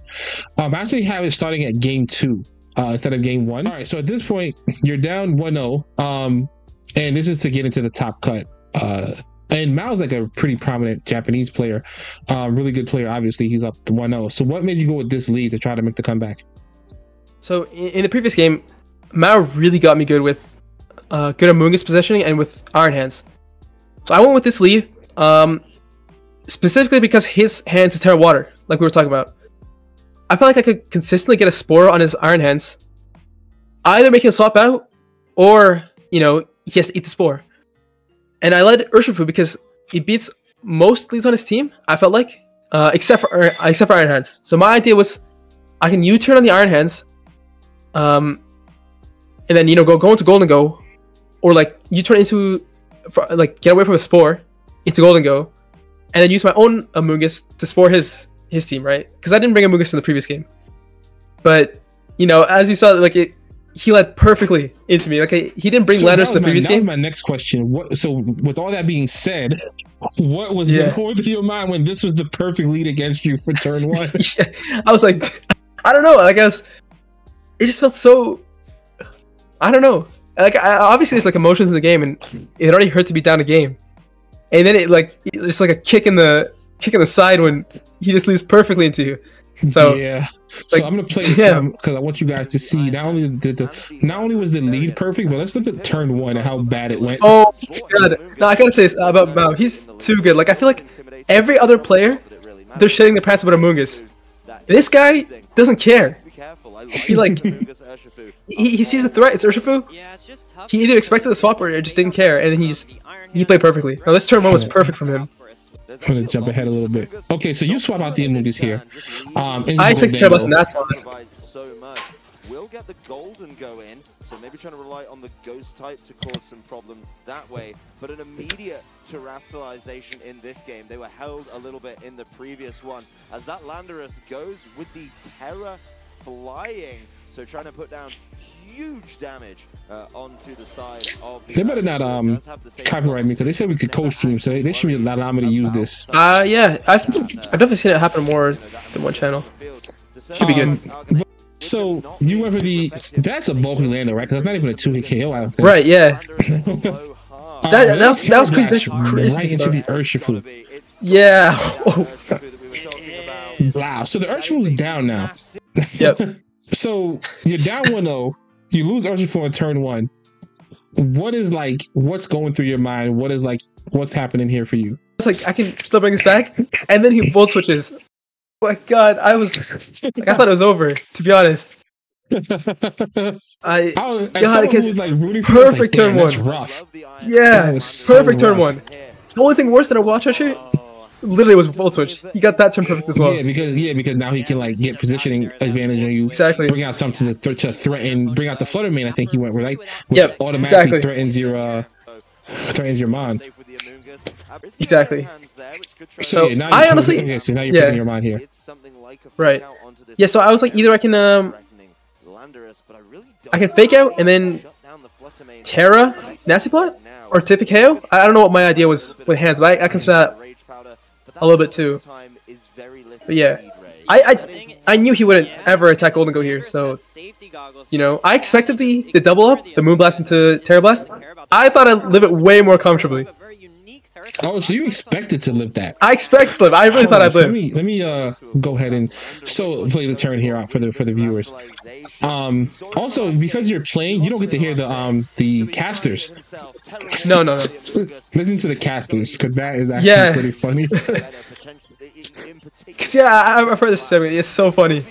Speaker 1: Um, I actually have it starting at game two uh, instead of game one. All right. So at this point, you're down 1-0. Um, and this is to get into the top cut. Uh, and Mao's like a pretty prominent Japanese player, uh, really good player. Obviously, he's up 1-0. So what made you go with this lead to try to make the comeback?
Speaker 2: So in, in the previous game, Mao really got me good with uh, good Amoonguss positioning and with Iron Hands. So I went with this lead, um, specifically because his hands is Tera Water, like we were talking about. I felt like I could consistently get a Spore on his Iron Hands, either making a swap out, or you know he has to eat the Spore. And I led Urshifu because he beats most leads on his team. I felt like, uh, except for Ir- except for Iron Hands. So my idea was, I can U-turn on the Iron Hands, um, and then you know go go into Gholdengo, or like you turn into, like get away from a Spore into Gholdengo, and then use my own Amoonguss to spore his his team, right? Because I didn't bring Amoonguss in the previous game, but you know as you saw, like it, he led perfectly into me. Like I, he didn't bring
Speaker 1: So
Speaker 2: Landorus
Speaker 1: that
Speaker 2: in the
Speaker 1: my-
Speaker 2: previous game.
Speaker 1: my next question. What? So with all that being said, what was
Speaker 2: Yeah.
Speaker 1: going through your mind when this was the perfect lead against you for turn one?
Speaker 2: yeah, I was like, I don't know. Like I was, it just felt so. I don't know. Like obviously, there's like emotions in the game, and it already hurt to be down a game, and then it like it's like a kick in the kick in the side when he just leads perfectly into you. So
Speaker 1: yeah. So
Speaker 2: like,
Speaker 1: I'm gonna play some because I want you guys to see not only did the not only was the lead perfect, but let's look at turn one and how bad it went.
Speaker 2: oh god, no, I gotta say this about Mao. He's too good. Like I feel like every other player, they're shitting their pants about Amoonguss. This guy doesn't care. He like he, he sees a threat. It's Urshifu.
Speaker 3: Yeah, it's just tough.
Speaker 2: He either expected the swap or just didn't care, and then he just he played perfectly. Now this turn one was perfect from him.
Speaker 1: I'm gonna jump ahead a little bit. Okay, so you swap out the Amoonguss here. Um, and
Speaker 2: I
Speaker 1: go
Speaker 2: fixed
Speaker 1: down
Speaker 2: Terabus
Speaker 1: low.
Speaker 2: and that's fine.
Speaker 4: provides so much. We'll get the Gholdengo in, so maybe trying to rely on the ghost type to cause some problems that way. But an immediate Terastallization in this game. They were held a little bit in the previous ones. As that Landorus goes with the Tera flying, so trying to put down huge damage uh, onto the side of the
Speaker 1: They better not, um,
Speaker 4: does have the same
Speaker 1: Copyright me because they said we could co-stream, so they, they should be allowing me to use this.
Speaker 2: Uh, yeah, I've, I've definitely seen it happen more than one channel. Should be good.
Speaker 1: Um, So you went for the that's a bulky lander, right? Because that's not even a two hit KO. I don't think.
Speaker 2: Right, yeah.
Speaker 1: Um,
Speaker 2: That- that was- that was crazy. That's crazy
Speaker 1: Right into the Urshifu.
Speaker 2: Yeah. Oh,
Speaker 1: Wow. So the Urshifu's down now.
Speaker 2: yep.
Speaker 1: So you're down 1-0. You lose Urshifu in turn one. What is like? What's going through your mind? What is like? What's happening here for you?
Speaker 2: It's like I can still bring this back, and then he volt switches. Oh my god, I was like, I thought it was over. To be honest, I
Speaker 1: I was,
Speaker 2: God,
Speaker 1: someone
Speaker 2: because
Speaker 1: who was like rooting for you, I was
Speaker 2: perfect
Speaker 1: like,
Speaker 2: turn one.
Speaker 1: rough.
Speaker 2: yeah,
Speaker 1: was so
Speaker 2: perfect turn
Speaker 1: rough.
Speaker 2: one. The only thing worse than a watch usher literally was volt switch. He got that turn perfect as well.
Speaker 1: Yeah, because yeah, because now he can like get positioning advantage on you.
Speaker 2: Exactly.
Speaker 1: Bring out something to, th- to threaten. Bring out the Flutter Mane. I think he went with right, which
Speaker 2: Yep,
Speaker 1: automatically
Speaker 2: exactly.
Speaker 1: threatens your uh threatens your mind.
Speaker 2: Exactly.
Speaker 1: So,
Speaker 2: So,
Speaker 1: yeah, now
Speaker 2: I honestly-
Speaker 1: okay, so now you're
Speaker 2: yeah.
Speaker 1: putting your mind here.
Speaker 2: Right. Yeah, so I was like, either I can, um, I can fake out and then Tera Nasty Plot or Tippy KO. I I don't know what my idea was with hands, but I, I consider that a little bit too. But yeah, I I, I knew he wouldn't ever attack Gholdengo here, so you know I expected the the double up, the Moonblast into Tera Blast. I thought I'd live it way more comfortably.
Speaker 1: Oh, so you expected to live that?
Speaker 2: I expect live. I really
Speaker 1: Hold
Speaker 2: thought I'd
Speaker 1: so let me let me uh go ahead and so play the turn here out for the for the viewers. Um, also because you're playing, you don't get to hear the um the casters.
Speaker 2: No, no, no.
Speaker 1: Listen to the casters because that is actually
Speaker 2: Yeah.
Speaker 1: pretty funny.
Speaker 2: Cause yeah, I, I've heard this segment. It's so funny.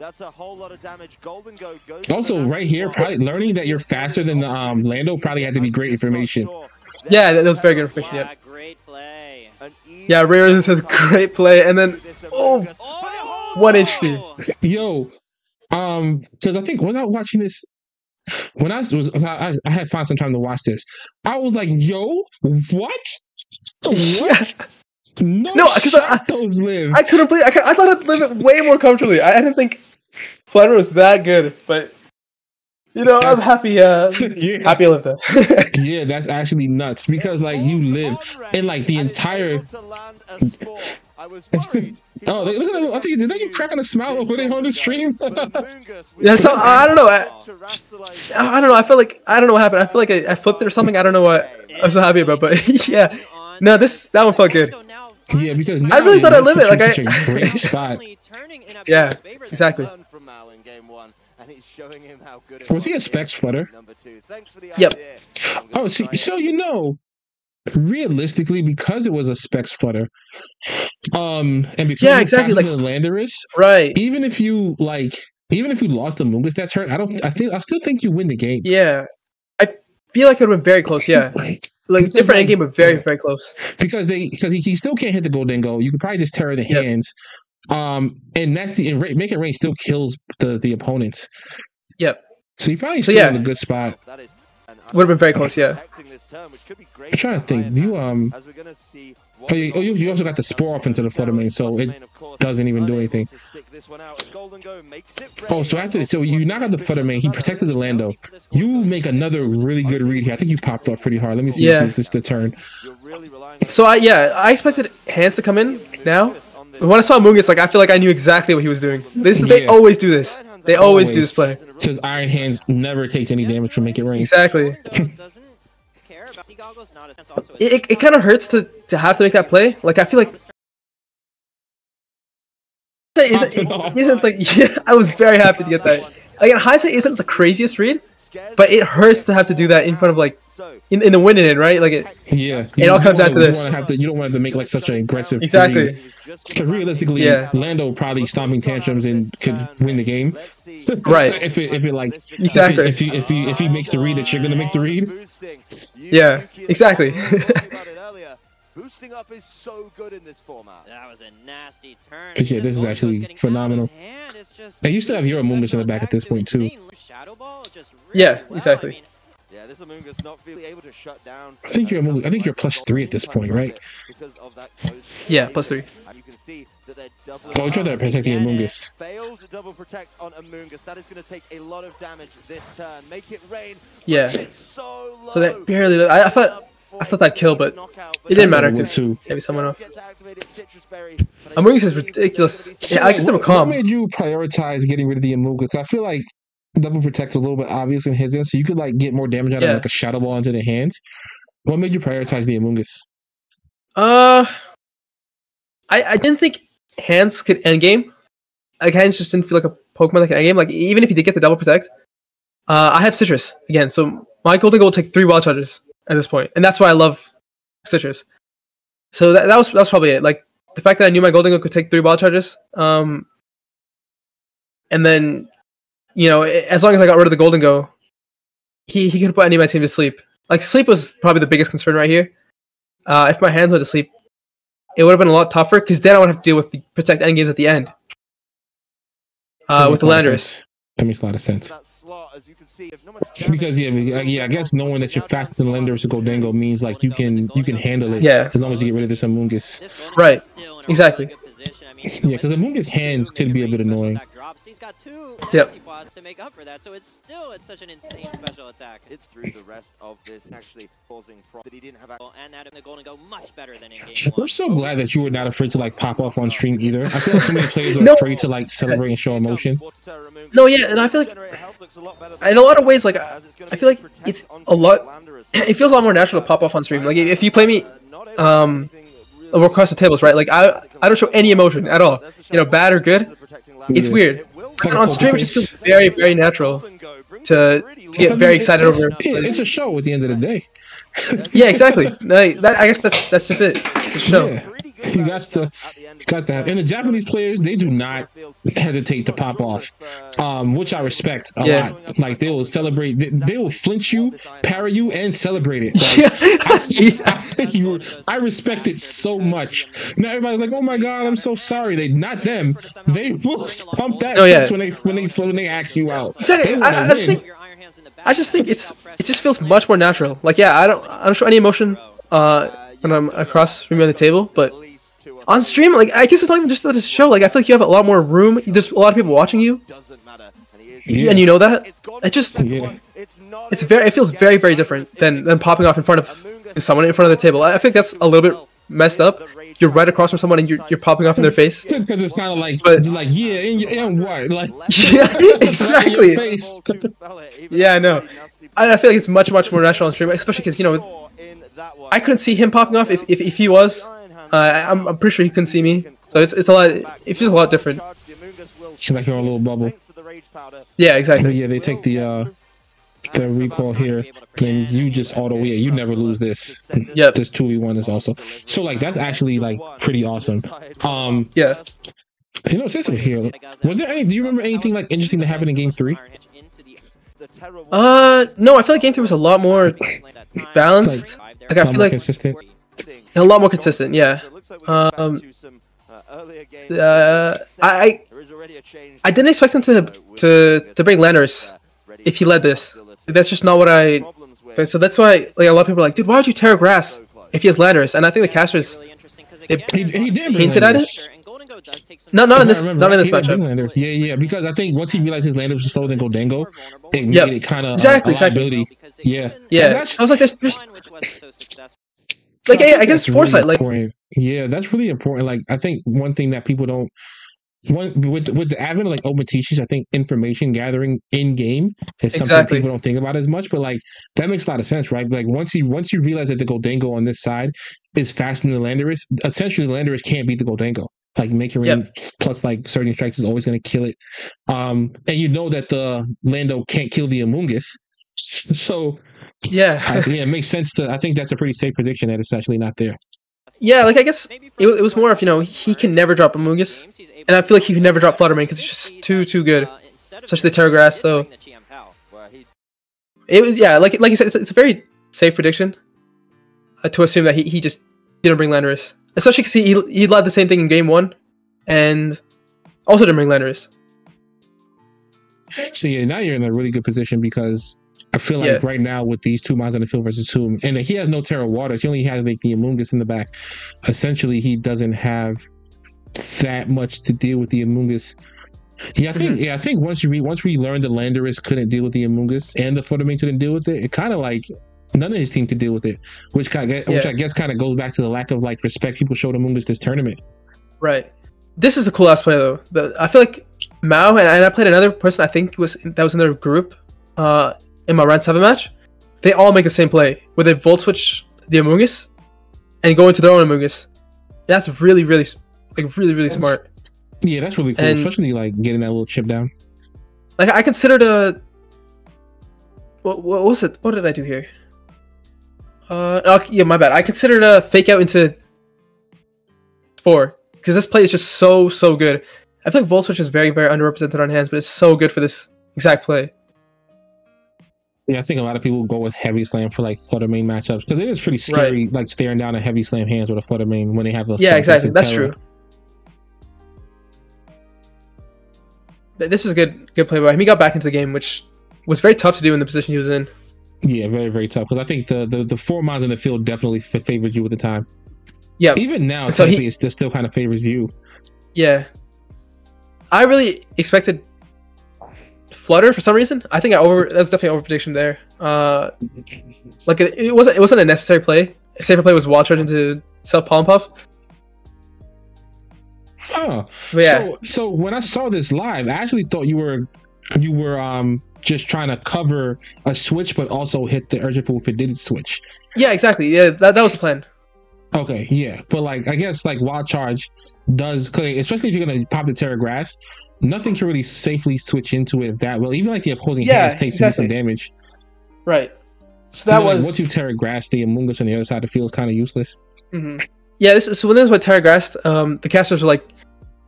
Speaker 4: That's a whole lot of damage. Gholdengo goes
Speaker 1: Also, right here, probably learning that you're faster than the um Lando probably had to be great information.
Speaker 2: Yeah, that, that was very good information.
Speaker 3: Yeah,
Speaker 2: Yes.
Speaker 3: great play.
Speaker 2: Yeah, Reyes says great play, and then oh, one HP.
Speaker 1: Yo, um, because I think without watching this, when I was I, I had found some time to watch this, I was like, "Yo, what? What? No,
Speaker 2: No, 'cause I-
Speaker 1: those live."
Speaker 2: I couldn't believe. I, I thought I'd live it way more comfortably. I, I didn't think Flutter was that good, but you know, I'm happy. Uh,
Speaker 1: yeah,
Speaker 2: happy I lived there.
Speaker 1: yeah, that's actually nuts because like you live in like the entire. Oh, look at that! I think did you cracking a smile over there on the stream?
Speaker 2: Yeah, so, I don't know, I- I I don't know. I feel like I don't know what happened. I feel like I, I flipped it or something. I don't know what I'm so happy about, but yeah. No, this that one felt good.
Speaker 1: yeah, because
Speaker 2: I really thought I'd live it, like, I-
Speaker 1: a great spot.
Speaker 2: Yeah, exactly.
Speaker 4: From Mal in game one, and he's showing him how good
Speaker 1: Was he a specs
Speaker 4: in
Speaker 1: flutter?
Speaker 4: Number two. Thanks for the
Speaker 2: Yep.
Speaker 4: idea.
Speaker 1: Oh, see, so you know, realistically, because it was a specs flutter, um, and because
Speaker 2: Yeah,
Speaker 1: yeah,
Speaker 2: exactly,
Speaker 1: exactly,
Speaker 2: like-
Speaker 1: the Landorus,
Speaker 2: Right.
Speaker 1: even if you like, even if you lost the Mungus that turn, I don't, I think, I still think you win the game.
Speaker 2: Yeah. I feel like it would have been very close. Yeah. Like
Speaker 1: Because,
Speaker 2: different
Speaker 1: like-
Speaker 2: end game, but very very close.
Speaker 1: because they, because he, he still can't hit the Gholdengo. You could probably just tear the
Speaker 2: Yep.
Speaker 1: hands, um, and that's the and ra- make it rain still kills the the opponents.
Speaker 2: Yep.
Speaker 1: So you probably
Speaker 2: So,
Speaker 1: still in a good spot.
Speaker 4: That is- and
Speaker 2: Would have been very close. Yeah.
Speaker 4: protecting this turn, which could be great
Speaker 1: I'm trying to think. Do you um?
Speaker 4: as we're gonna see
Speaker 1: Oh, you, oh, you, you also got the spore off into the Flutter Mane, so it doesn't even do anything. Oh, so after so you knock out the Flutter Mane, he protected the Lando. You make another really good read here. I think you popped off pretty hard. Let me see
Speaker 2: Yeah.
Speaker 1: if this is the turn.
Speaker 2: So I yeah I expected hands to come in now. But when I saw Mungus, like I feel like I knew exactly what he was doing. This is they always do this. They always do this play.
Speaker 1: So Iron Hands never takes any damage from Make It Rain.
Speaker 2: Exactly.
Speaker 3: Doesn't care about the goggles, not a- also a-
Speaker 2: It, it, it kind of hurts to, to have to make that play. Like I feel like isn't, it isn't like yeah, I was very happy to get that. Like in hindsight, isn't the craziest read, but it hurts to have to do that in front of like in, in the winning end, right? Like it
Speaker 1: Yeah,
Speaker 2: It all comes down to this.
Speaker 1: Wanna have to, you don't want to make like such an aggressive.
Speaker 2: exactly.
Speaker 1: Because realistically,
Speaker 2: Yeah.
Speaker 1: Lando probably stomping tantrums and could win the game.
Speaker 2: Right.
Speaker 1: if it if it like
Speaker 2: Exactly.
Speaker 1: if he if he if he makes the read that you're gonna make the read.
Speaker 2: Yeah, exactly.
Speaker 4: Boosting up is so good in this format.
Speaker 3: That was a nasty turn.
Speaker 1: Yeah, this is actually
Speaker 3: getting out
Speaker 1: phenomenal.
Speaker 3: Hand. It's just-
Speaker 1: And you still have your Amoonguss in the back at this point, too.
Speaker 3: Shadow Ball just
Speaker 2: Yeah, exactly.
Speaker 3: I
Speaker 4: Yeah, this Amoonguss not really able to shut down.
Speaker 1: I think you're I think you're three at this point, right?
Speaker 4: Because of that close
Speaker 2: Yeah, plus three.
Speaker 4: And you can see that they're doubling
Speaker 1: Oh, try
Speaker 4: up.
Speaker 1: to protect the
Speaker 3: Yeah,
Speaker 1: Amoonguss.
Speaker 4: Fails to double protect on Amoonguss. That is going to take a lot of damage this turn. Make it rain.
Speaker 2: Yeah.
Speaker 4: So, low.
Speaker 2: So that barely. I, I thought I thought that'd kill, but it didn't matter because
Speaker 1: too.
Speaker 2: maybe someone else.
Speaker 4: Gets to activate its Sitrus Berry, but
Speaker 2: I'm is ridiculous.
Speaker 1: So,
Speaker 2: Yeah, I
Speaker 1: like,
Speaker 2: can still
Speaker 1: what, what made you prioritize getting rid of the Amoonguss? 'Cause I feel like double protect was a little bit obvious in his end, so you could like get more damage out
Speaker 2: Yeah.
Speaker 1: of like a shadow ball into the hands. What made you prioritize the Amoonguss?
Speaker 2: Uh, I I didn't think hands could end game. Like hands just didn't feel like a Pokemon that can end game. Like even if he did get the double protect, uh, I have citrus again. So my Gholdengo will take three wild charges at this point, and that's why I love Sitrus. So that, that was that was probably it. Like the fact that I knew my Gholdengo could take three ball charges. Um, and then you know as long as I got rid of the Gholdengo, he he could put any of my team to sleep. Like sleep was probably the biggest concern right here. Uh, if my hands went to sleep, it would have been a lot tougher because then I would have to deal with the protect end games at the end. Uh, with the
Speaker 1: makes a lot of
Speaker 2: Landorus.
Speaker 1: That makes a lot of sense.
Speaker 4: That slot, as you can see, if not much
Speaker 1: Because yeah, we- uh, yeah, I guess knowing that you're faster than Landorus to Gholdengo means like you can you can handle it.
Speaker 2: Yeah.
Speaker 1: As long as you get rid of this Amoonguss.
Speaker 3: this
Speaker 2: Right.
Speaker 3: Go's still in a
Speaker 2: Exactly.
Speaker 3: yeah, because position. I mean,
Speaker 1: Yeah, 'cause the
Speaker 3: even
Speaker 1: Mungus hands could be a bit annoying.
Speaker 3: Attack drops, he's got two
Speaker 2: Yep.
Speaker 3: Nasty Plots to make up for that, so it's still it's such an insane special attack.
Speaker 4: It's through the rest of this actually causing pro that he didn't have. ac-
Speaker 3: And that in the Gholdengo much better than in game
Speaker 1: We're
Speaker 3: one.
Speaker 1: so glad that you were not afraid to like pop off on stream either. I feel like so many players are
Speaker 2: No.
Speaker 1: afraid to like celebrate and show emotion.
Speaker 2: No, yeah, and I feel like in a lot of ways, like I, I feel like it's a lot. It feels a lot more natural to pop off on stream. Like if you play me, um, across the tables, right? Like I, I don't show any emotion at all. You know, bad or good. It's weird. And on stream, it just feels very, very natural to to get very excited
Speaker 1: it's,
Speaker 2: over.
Speaker 1: it- it's a show at the end of the day.
Speaker 2: Yeah, exactly. No, that, I guess that's that's just it. It's a show.
Speaker 1: Yeah. You got to got that. And the Japanese players, they do not hesitate to pop off, um, which I respect a
Speaker 2: Yeah.
Speaker 1: lot. Like they will celebrate, they, they will flinch you, parry you, and celebrate it. Like, I, you- I respect it so much. Now everybody's like, "Oh my god, I'm so sorry." They not them. They will pump that
Speaker 2: Oh, yeah.
Speaker 1: when they when they when they ask you out. They
Speaker 2: I- I just think- I just think it's it just feels much more natural. Like yeah, I don't I don't show any emotion uh when I'm across from you on the table, but on stream, like I guess it's not even just that it's a show. Like I feel like you have a lot more room. There's a lot of people watching you,
Speaker 4: And,
Speaker 1: Yeah.
Speaker 2: and you know that.
Speaker 4: It's gone
Speaker 2: It just
Speaker 1: Yeah.
Speaker 4: It's not
Speaker 2: it's
Speaker 4: a
Speaker 2: very it feels very very different than than popping off in front of someone in front of the table. I I think that's a little bit messed up. You're right across from someone and you're you're popping off in their face.
Speaker 1: Because it's kind of like,
Speaker 2: But-
Speaker 1: like yeah, and, and what? Like,
Speaker 2: Yeah,
Speaker 1: Your
Speaker 2: exactly. Yeah, I know. I, I feel like it's much much more natural on stream, especially because you know I couldn't see him popping off if if, if he was. Uh, I'm I'm pretty sure he couldn't see me. So it's it's a lot. It feels a lot different.
Speaker 1: It's like a little bubble.
Speaker 2: Yeah, exactly.
Speaker 1: yeah, they take the uh the recall here, and you just auto yeah, you never lose this.
Speaker 2: Yep.
Speaker 1: This two v one is also so like that's actually like pretty awesome. Um,
Speaker 2: Yeah.
Speaker 1: you know, since we're here, was there any? Do you remember anything like interesting that happened in game three?
Speaker 2: Uh, no, I feel like game three was a lot more balanced. Like I
Speaker 1: Not
Speaker 2: feel like
Speaker 1: consistent.
Speaker 2: A lot more consistent. Yeah. Um, Uh, I I didn't expect him to to to bring Landorus if he led this. That's just not what I. So that's why like a lot of people are like, dude, why would you Tera Grass if he has Landorus? And I think the casters,
Speaker 1: He, he did bring
Speaker 2: Hinted at it?
Speaker 1: Landorus.
Speaker 2: no, not in this, not in this
Speaker 1: he
Speaker 2: matchup.
Speaker 1: Landorus. Yeah, yeah, because I think once he realized his Landorus was slower than Gholdengo, it made
Speaker 2: Yep.
Speaker 1: it kind of
Speaker 2: Exactly,
Speaker 1: a
Speaker 2: exactly.
Speaker 1: Yeah.
Speaker 2: Yeah, I was like, there's, there's
Speaker 1: So
Speaker 2: like,
Speaker 1: think
Speaker 2: I guess foresight,
Speaker 1: really
Speaker 2: like,
Speaker 1: important. yeah, that's really important. Like, I think one thing that people don't one with with the advent of like open teachers, I think information gathering in game is something
Speaker 2: Exactly.
Speaker 1: people don't think about as much. But like that makes a lot of sense, right? Like once you once you realize that the Gholdengo on this side is faster than the Landorus, essentially the Landorus can't beat the Gholdengo. Like making
Speaker 2: Yep.
Speaker 1: plus like certain strikes is always going to kill it. Um, and you know that the Lando can't kill the Amoongus. So I,
Speaker 2: yeah,
Speaker 1: yeah, it makes sense to. I think that's a pretty safe prediction that it's actually not there.
Speaker 2: yeah. Like I guess it, it was more of you know he can never drop a Mungus, and I feel like he can never drop Flutter Mane because it's just too too good. Especially the Tera Grass, so- It was yeah, like like you said, it's, it's a very safe prediction uh, to assume that he, he just didn't bring Landorus, especially because he, he he led the same thing in game one, and also didn't bring Landorus.
Speaker 1: So yeah, now you're in a really good position because I feel like
Speaker 2: Yeah.
Speaker 1: right now with these two minds on the field versus two, and he has no Terra Waters. He only has like the Amoongus in the back. Essentially, he doesn't have that much to deal with the Amoongus. Yeah, I think
Speaker 2: Mm-hmm.
Speaker 1: yeah, I think once you re- once we learned that Landorus couldn't deal with the Amoongus and the Flutter Mane couldn't deal with it, it kind of like none of his team could deal with it, which kind of, which I guess kind of goes back to the lack of like respect people showed Amoongus this tournament.
Speaker 2: Right. This is a cool ass play though. But I feel like Mao and, and I played another person I think was that was in their group uh, in my round seven match. They all make the same play where they volt switch the Amoongus and go into their own Amoongus. That's really really like really really
Speaker 1: That's-
Speaker 2: smart.
Speaker 1: Yeah, that's really cool,
Speaker 2: And-
Speaker 1: especially like getting that little chip down.
Speaker 2: Like I considered a what, what was it? What did I do here? Uh, oh, yeah, my bad. I considered a fake out into four because this play is just so so good. I feel like Volt Switch is very very underrepresented on hands, but it's so good for this exact play.
Speaker 1: Yeah, I think a lot of people go with heavy slam for like Flutter Mane matchups because it is pretty scary, like staring down a heavy slam hands with a Flutter Mane when they have a
Speaker 2: Yeah, exactly. That's
Speaker 1: terror.
Speaker 2: true. This is a good good play by him. He got back into the game, which was very tough to do in the position he was in.
Speaker 1: Yeah, very very tough because I think the, the the four miles in the field definitely f- favored you at the time.
Speaker 2: Yeah,
Speaker 1: Even now,
Speaker 2: So he-
Speaker 1: it still still kind of favors you.
Speaker 2: Yeah. I really expected Flutter for some reason. I think I over that was definitely over prediction there. Uh like it, it wasn't it wasn't a necessary play. A safer play was wall charge into self palm puff.
Speaker 1: Oh,
Speaker 2: But yeah.
Speaker 1: so so when I saw this live, I actually thought you were you were um just trying to cover a switch, but also hit the urgent fool if it didn't switch.
Speaker 2: yeah, exactly. Yeah, that, that was the plan.
Speaker 1: Okay, yeah, but like I guess like wild charge does, especially if you're gonna pop the Tera Grass, nothing can really safely switch into it that well. Even like the opposing
Speaker 2: Yeah,
Speaker 1: hands takes
Speaker 2: exactly.
Speaker 1: some damage.
Speaker 2: Right. So
Speaker 1: You
Speaker 2: that
Speaker 1: know, like,
Speaker 2: was
Speaker 1: once you Tera Grass, the Amoongus on the other side of the field is kind of useless.
Speaker 2: Mhm. Yeah, this is so when this was with Terra Grass, um the casters were like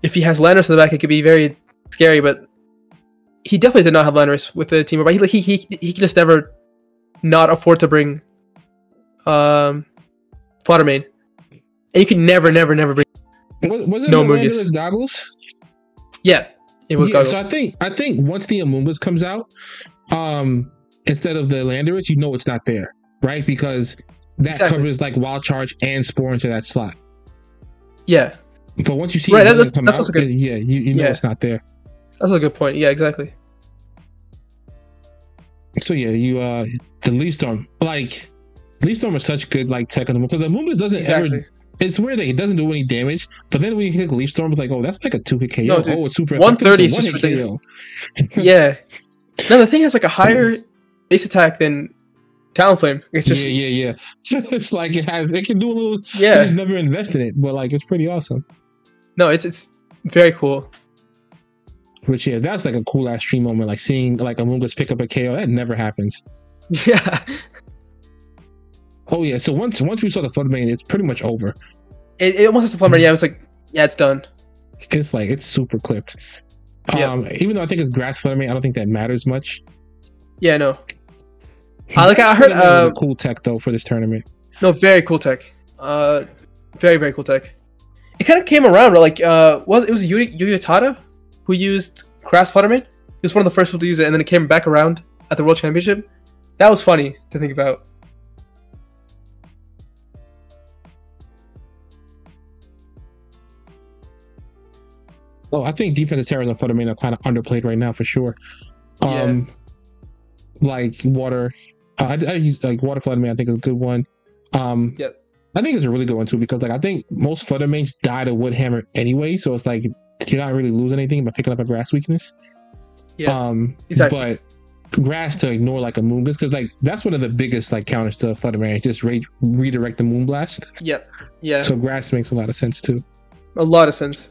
Speaker 2: if he has Landorus in the back it could be very scary, but he definitely did not have Landorus with the team, but he he he, he can just never not afford to bring um Fluttermane. And you can never, never, never bring
Speaker 1: Was, was it
Speaker 2: No.
Speaker 1: Landorus goggles?
Speaker 2: Yeah. It was
Speaker 1: yeah,
Speaker 2: goggles.
Speaker 1: so I think I think once the Amoongus comes out, um, instead of the Landorus, you know it's not there, right? Because that
Speaker 2: Exactly.
Speaker 1: covers like wild charge and spore into that slot.
Speaker 2: Yeah,
Speaker 1: But once you see
Speaker 2: Right,
Speaker 1: it
Speaker 2: that's-
Speaker 1: come
Speaker 2: that's
Speaker 1: out,
Speaker 2: good.
Speaker 1: yeah, you, you know
Speaker 2: Yeah.
Speaker 1: it's not there.
Speaker 2: that's a good point. Yeah, exactly.
Speaker 1: So yeah, you uh the Leaf Storm, like Leaf Storm is such good like tech on the because the Moonblast doesn't
Speaker 2: Exactly.
Speaker 1: ever. It's weird that it doesn't do any damage, but then when you hit Leaf Storm, it's like, oh, that's like a two hit KO.
Speaker 2: No, dude,
Speaker 1: oh, it's super.
Speaker 2: 130 is
Speaker 1: effective,
Speaker 2: just
Speaker 1: it's a one-hit KO.
Speaker 2: yeah. No, the thing has like a higher base attack than Talonflame. It's just
Speaker 1: yeah, yeah, yeah. it's like it has. It can do a little.
Speaker 2: yeah.
Speaker 1: Just never invest in it, but like it's pretty awesome.
Speaker 2: No, it's it's very cool.
Speaker 1: Which yeah, that's like a cool ass stream moment. Like seeing like a Moonblast pick up a KO. That never happens.
Speaker 2: Yeah.
Speaker 1: Oh yeah. So once once we saw the Flood Main, it's pretty much over.
Speaker 2: It, it almost has the. Yeah, I was like, yeah, it's done.
Speaker 1: It's like it's super clipped.
Speaker 2: Yep.
Speaker 1: Um, even though I think it's grass Flood Main, I don't think that matters much.
Speaker 2: Yeah, no. I like- I heard, uh,
Speaker 1: a cool tech though for this tournament.
Speaker 2: No, very cool tech. Uh, very very cool tech. It kind of came around like uh was it was Yuri Yuri Tada who used Crass Flutterman. He was one of the first people to use it, and then it came back around at the World Championship. That was funny to think about.
Speaker 1: Well, I think defensive terrors on Flood Main are kind of underplayed right now for sure. Um, like water, uh, I, I use like water Main. I think is a good one. Um,
Speaker 2: Yep.
Speaker 1: I think it's a really good one too because like I think most Flutter Manes die to Woodhammer anyway, so it's like you're not really losing anything by picking up a grass weakness.
Speaker 2: Yeah,
Speaker 1: Um,
Speaker 2: exactly.
Speaker 1: but grass to ignore like a moonblast because like that's one of the biggest like counters to Flutter Mane. Just re- redirect the moonblast.
Speaker 2: Yep. Yeah.
Speaker 1: So grass makes a lot of sense too.
Speaker 2: a lot of sense.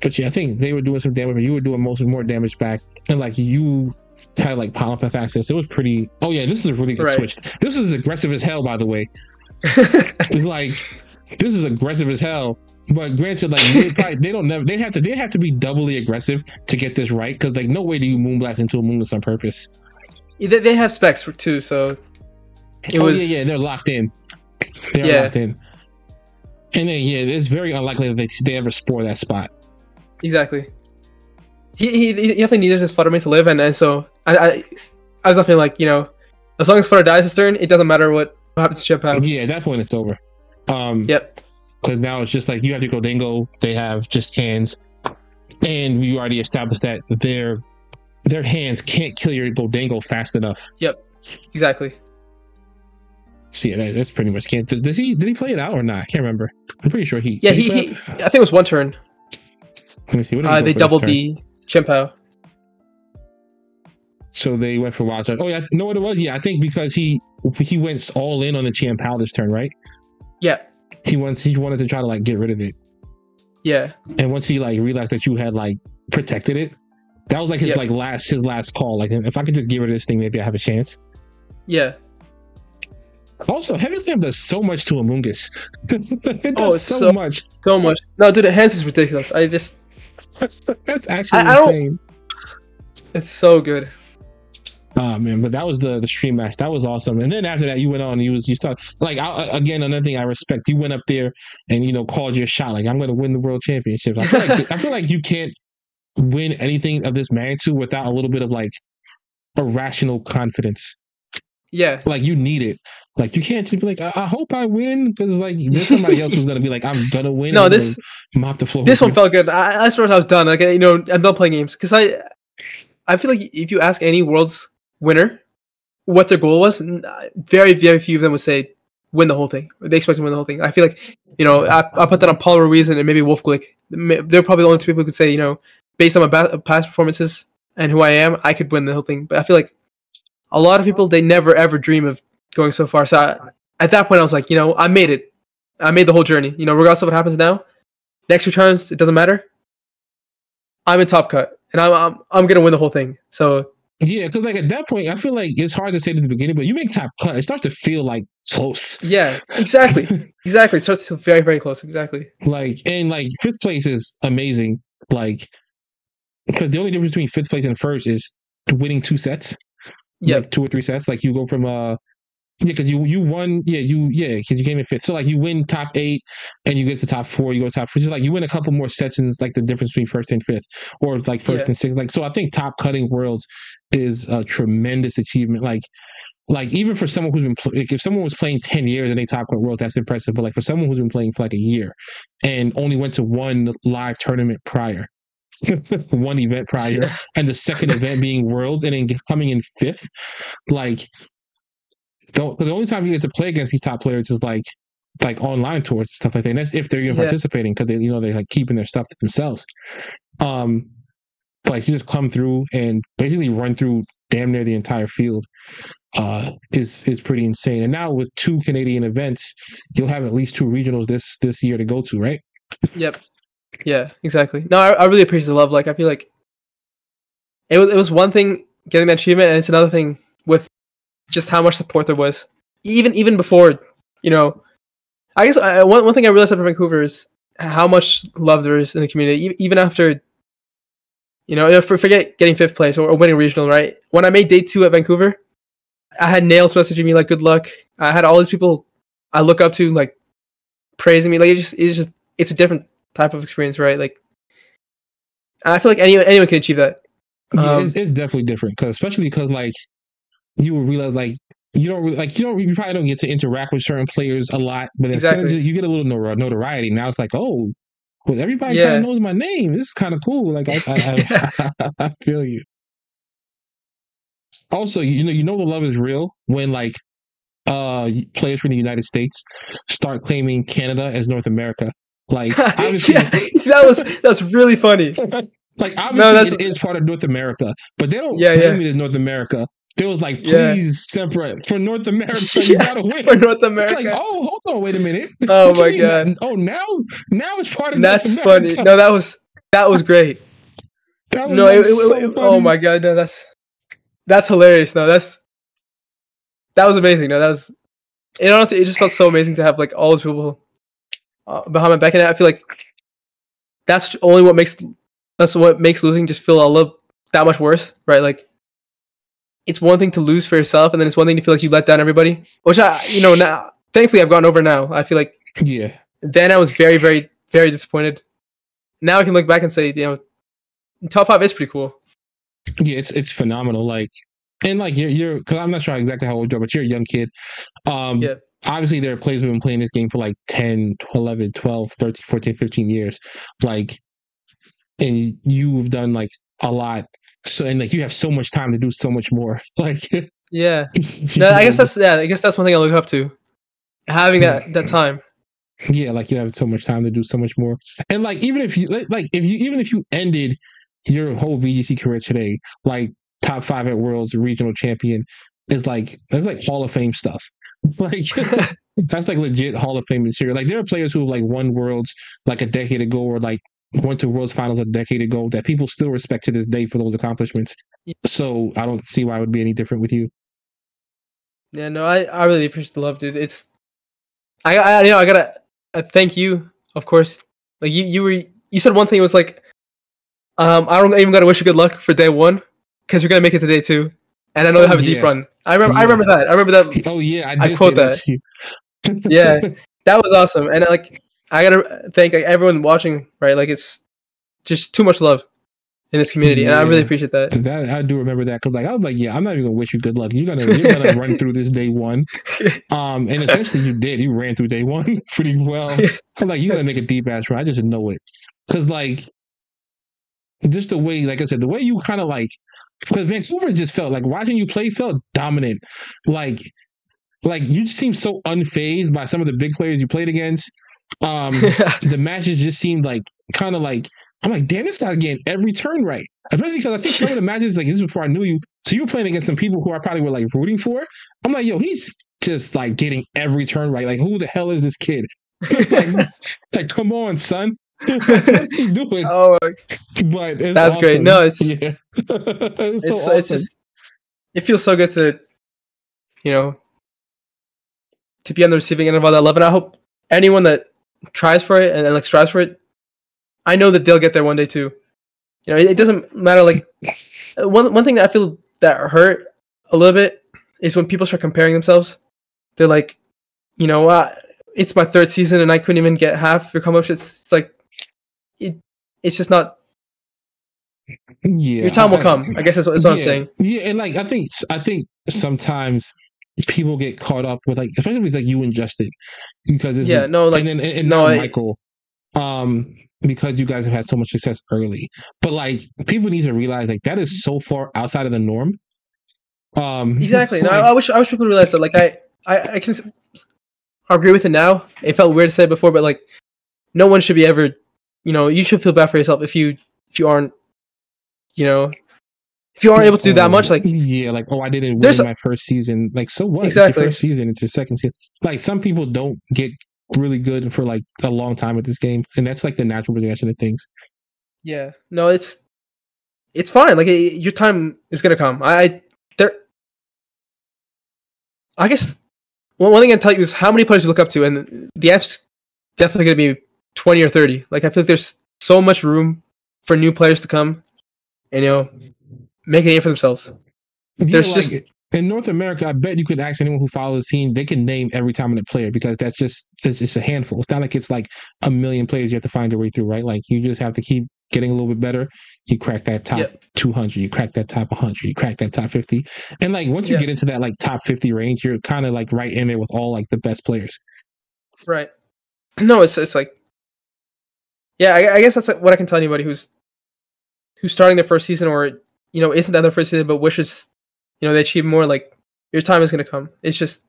Speaker 1: But yeah, I think they were doing some damage, but you were doing most more damage back, and like you had like pollen access. It was pretty. Oh yeah, this is a really good
Speaker 2: Right.
Speaker 1: switch. This is aggressive as hell, by the way. like this is aggressive as hell. But granted, like they, probably, they don't never they have to they have to be doubly aggressive to get this right because like no way do you moonblast into a moonless on purpose.
Speaker 2: they, they have specs for too, so it
Speaker 1: oh
Speaker 2: was
Speaker 1: yeah, yeah, they're locked in. They're
Speaker 2: Yeah.
Speaker 1: locked in. And then yeah, it's very unlikely that they, they ever spore that spot.
Speaker 2: Exactly. He, he, he definitely needed his Fluttermane to live, and, and so I, I I was definitely like you know, as long as Flutter dies this turn, it doesn't matter what, happens to Chien-Pao.
Speaker 1: Yeah, at that point it's over. Um,
Speaker 2: Yep.
Speaker 1: So now it's just like you have to go dingo. They have just hands, and we already established that their their hands can't kill your Gholdengo fast enough. Yep.
Speaker 2: Exactly.
Speaker 1: See, that, that's pretty much can't. Does he did he play it out or not? I can't remember. I'm pretty sure he.
Speaker 2: Yeah, he, he I think it was one turn.
Speaker 1: Let me see. What
Speaker 2: Uh, they doubled the Chien-Pao.
Speaker 1: So they went for wild charge. Oh yeah, I know what it was. Yeah, I think because he he went all in on the Chien-Pao this turn, right?
Speaker 2: Yeah.
Speaker 1: He wants he wanted to try to like get rid of it,
Speaker 2: Yeah.
Speaker 1: and once he like realized that you had like protected it, that was like his
Speaker 2: Yep.
Speaker 1: like last his last call. Like if I could just get rid of this thing, maybe I have a chance.
Speaker 2: Yeah.
Speaker 1: Also, Heavy Slam does so much to Amoongus. it does
Speaker 2: Oh,
Speaker 1: so,
Speaker 2: so-
Speaker 1: much.
Speaker 2: So much. No, dude, the hands is ridiculous. I just
Speaker 1: That's actually
Speaker 2: I- I don't-
Speaker 1: insane.
Speaker 2: it's so good.
Speaker 1: Oh man, but that was the the stream match. That was awesome. And then after that, you went on. You was you start like I, again another thing I respect. You went up there and you know called your shot. Like I'm going to win the world championship. I feel like I feel like you can't win anything of this magnitude without a little bit of like irrational confidence.
Speaker 2: Yeah.
Speaker 1: Like you need it. Like you can't just be like I, I hope I win because like there's somebody else who's going to be like I'm gonna win.
Speaker 2: No, this
Speaker 1: mop the floor.
Speaker 2: this one
Speaker 1: you.
Speaker 2: felt good. I, I sort of I was done. Like you know, I'm done playing games because I I feel like if you ask any world's winner what their goal was, uh, very very few of them would say win the whole thing. They expect to win the whole thing. I feel like you know I, I put that on Paul Ruiz and maybe Wolfe Glick. They're probably the only two people who could say you know based on my past performances and who I am, I could win the whole thing. But I feel like a lot of people they never ever dream of going so far. So I, at that point, I was like, you know, I made it. I made the whole journey. You know, regardless of what happens now, next returns, it doesn't matter. I'm in top cut, and I'm I'm, I'm gonna win the whole thing. So
Speaker 1: Yeah, because like at that point, I feel like it's hard to say at the beginning, but you make top cut, it starts to feel like close.
Speaker 2: yeah, exactly, exactly. It starts to feel very very close. Exactly.
Speaker 1: like and like fifth place is amazing. Like because the only difference between fifth place and first is winning two sets.
Speaker 2: Yep.
Speaker 1: Like two or three sets. Like you go from uh Yeah, because you you won. Yeah, you yeah, because you came in fifth. So like you win top eight, and you get to top four. You go to top four. So like you win a couple more sets, and it's like the difference between first and fifth, or like first
Speaker 2: Yeah.
Speaker 1: and sixth. Like so, I think top cutting worlds is a tremendous achievement. Like like even for someone who's been like, if someone was playing 10 years and they top cut world that's impressive but like for someone who's been playing for like a year and only went to one live tournament prior one event prior
Speaker 2: Yeah.
Speaker 1: and the second event being worlds and then coming in fifth like the, the only time you get to play against these top players is like like online tours and stuff like that and that's if they're even
Speaker 2: Yeah.
Speaker 1: participating because they you know they're like keeping their stuff to themselves um but like to just come through and basically run through damn near the entire field uh is is pretty insane and now with two canadian events you'll have at least two regionals this this year to go to right
Speaker 2: Yep. Yeah, exactly. No, I, I really appreciate the love. Like, I feel like it was it was one thing getting that achievement, and it's another thing with just how much support there was, even even before, you know. I guess I, one one thing I realized after Vancouver is how much love there is in the community, even after. You know, forget getting fifth place or, or winning regional, right? When I made day two at Vancouver, I had Nails messaging me like "good luck." I had all these people I look up to like praising me. Like it just it's just it's a different type of experience, right? Like, I feel like anyone anyone can achieve that.
Speaker 1: yeah
Speaker 2: Um,
Speaker 1: it's, it's definitely different because especially because like you will realize like you don't like you don't you probably don't get to interact with certain players a lot but as soon as you, get a little notoriety now it's like oh well everybody
Speaker 2: Yeah.
Speaker 1: kind of knows my name this is kind of cool like I, I, I, I feel you also you know you know the love is real when like uh players from the united states start claiming canada as north america like obviously
Speaker 2: yeah, that was that's really funny.
Speaker 1: like obviously
Speaker 2: that's-
Speaker 1: it is part of north america but they don't
Speaker 2: Yeah, yeah.
Speaker 1: it as north america they was like
Speaker 2: Yeah.
Speaker 1: please separate for north america you
Speaker 2: Yeah,
Speaker 1: gotta win
Speaker 2: For North America.
Speaker 1: it's like oh hold on wait a minute
Speaker 2: Oh
Speaker 1: What
Speaker 2: my
Speaker 1: mean?
Speaker 2: God.
Speaker 1: oh now now it's part of
Speaker 2: that's
Speaker 1: north
Speaker 2: funny. No, that was that was great.
Speaker 1: that was
Speaker 2: No, it, it-
Speaker 1: so
Speaker 2: it- oh
Speaker 1: funny.
Speaker 2: oh my god, no, that's that's hilarious. No, that's that was amazing. No, that was it. Honestly, it just felt so amazing to have like all those people uh, behind my back, and I feel like that's only what makes that's what makes losing just feel a little that much worse, right? Like it's one thing to lose for yourself, and then it's one thing to feel like you let down everybody. Which I, you know, now thankfully I've gotten over now. I feel like
Speaker 1: yeah
Speaker 2: then I was very, very, very disappointed. Now I can look back and say, you know, top five is pretty cool.
Speaker 1: yeah it's it's phenomenal like and like you're you're because i'm not sure exactly how old you are but you're a young kid um
Speaker 2: Yeah.
Speaker 1: Obviously there are players who've been playing this game for like 10 11 12 13 14 15 years like and you've done like a lot so and like you have so much time to do so much more like
Speaker 2: Yeah. No, I guess that's yeah. I guess that's one thing I look up to, having that that time.
Speaker 1: yeah like you have so much time to do so much more and like even if you like like, if you even if you ended your whole vgc career today like top five at worlds regional champion is like that's like hall of fame stuff. Like that's like legit hall of fame material. Like there are players who have like won worlds like a decade ago or like went to worlds finals a decade ago that people still respect to this day for those accomplishments. So i don't see why it would be any different with you.
Speaker 2: Yeah, no, I, I really appreciate the love, dude. It's I I you know I gotta uh, thank you, of course. Like you you were you said one thing it was like, um I don't even gotta wish you good luck for day one because you're gonna make it to day two, and I know
Speaker 1: Oh,
Speaker 2: you have a deep
Speaker 1: yeah.
Speaker 2: run. I remember I remember that. I remember that.
Speaker 1: oh yeah i
Speaker 2: I quote
Speaker 1: that,
Speaker 2: that. Yeah, that was awesome, and like I gotta thank like, everyone watching. Right, like it's just too much love in this community, and I really appreciate that.
Speaker 1: That I do remember that because like I was like, yeah, I'm not even gonna wish you good luck. You're gonna you're gonna run through this day one, um, and essentially you did. You ran through day one pretty well. I'm like you're gonna make a deep ass run. I just know it because like just the way, like I said, the way you kind of like because Vancouver just felt like watching you play felt dominant. Like like you just seemed so unfazed by some of the big players you played against. Um, the matches just seemed like kind of like I'm like, damn, this guy's getting every turn right. Especially because I think some of the matches, like this is before I knew you, so you were playing against some people who I probably were like rooting for. I'm like, yo, he's just like getting every turn right. Like, who the hell is this kid? like, like, come on, son. What's he doing?
Speaker 2: oh,
Speaker 1: But it's
Speaker 2: That's great. No, it's-
Speaker 1: yeah, it's, so
Speaker 2: it's it's
Speaker 1: awesome.
Speaker 2: just it feels so good to you know to be on the receiving end of all that love and i hope anyone that tries for it and, and like strives for it i know that they'll get there one day too you know it, it doesn't matter like one, one thing that i feel that hurt a little bit is when people start comparing themselves they're like, you know, uh, it's my third season and I couldn't even get half your combo. It's, it's like, it, it's just not.
Speaker 1: Yeah,
Speaker 2: Your time will come. I guess that's what, that's what I'm saying.
Speaker 1: Yeah, and like I think I think sometimes people get caught up with like especially with like you and Justin because it's
Speaker 2: Yeah, no, like
Speaker 1: and then and, and
Speaker 2: no,
Speaker 1: now
Speaker 2: I-
Speaker 1: Michael um because you guys have had so much success early but like people need to realize like that is so far outside of the norm um
Speaker 2: exactly. No, I, I wish I wish people realized that. Like I, I, I can I agree with it now. It felt weird to say it before, but like, no one should be ever. You know, you should feel bad for yourself if you if you aren't. You know, if you aren't able to do that
Speaker 1: oh,
Speaker 2: much, like oh,
Speaker 1: yeah like oh I didn't win
Speaker 2: There's
Speaker 1: my first season like so what
Speaker 2: Exactly.
Speaker 1: it's your first season it's your second season like some people don't get really good for like a long time with this game and that's like the natural progression of things
Speaker 2: Yeah, no, it's it's fine. Like it, your time is gonna come. I, I there. I guess one one thing I can tell you is how many players you look up to, and the answer's definitely gonna be twenty or thirty. Like I feel like there's so much room for new players to come, and you know, make a name for themselves. There's
Speaker 1: like,
Speaker 2: just-
Speaker 1: in North America, I bet you could ask anyone who follows the team, they can name every dominant player because that's just it's, it's a handful. It's not like it's like a million players you have to find your way through, right? Like you just have to keep getting a little bit better. You crack that top
Speaker 2: Yep.
Speaker 1: 200, you crack that top 100, you crack that top 50. And like once you
Speaker 2: Yeah.
Speaker 1: get into that like top 50 range, you're kind of like right in there with all like the best players.
Speaker 2: Right. No, it's it's like, yeah, I, I guess that's what I can tell anybody who's who's starting their first season or you know isn't at their first season but wishes you know they achieve more. Like your time is gonna come. It's just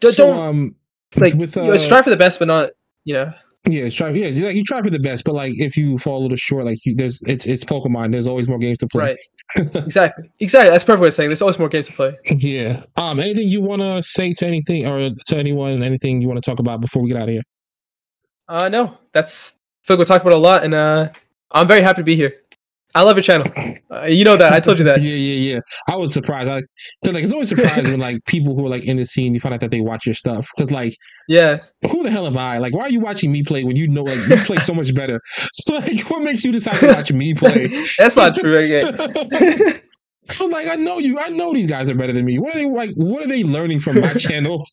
Speaker 2: Don't-
Speaker 1: so um
Speaker 2: like
Speaker 1: with
Speaker 2: you
Speaker 1: uh,
Speaker 2: know, strive for the best, but not you know.
Speaker 1: Yeah, try. Yeah, you- like you try for the best, but like if you fall a little short, like you, there's it's it's Pokemon. There's always more games to play.
Speaker 2: Right. Exactly. Exactly. That's perfect way of saying. There's always more games to play.
Speaker 1: yeah. Um. Anything you want to say to anything or to anyone? Anything you want to talk about before we get out of here?
Speaker 2: Uh no, that's I feel like we talk about a lot, and uh, I'm very happy to be here. I love your channel. Uh, you know that. I told you that.
Speaker 1: yeah, yeah, yeah. I was surprised. I cause like it's always surprised when like people who are like in the scene, you find out that they watch your stuff. Because like,
Speaker 2: Yeah.
Speaker 1: who the hell am I? Like, why are you watching me play when you know like you play so much better? So like, what makes you decide to watch me play?
Speaker 2: That's not true. Again.
Speaker 1: So like I know you, I know these guys are better than me. What are they like? What are they learning from my channel?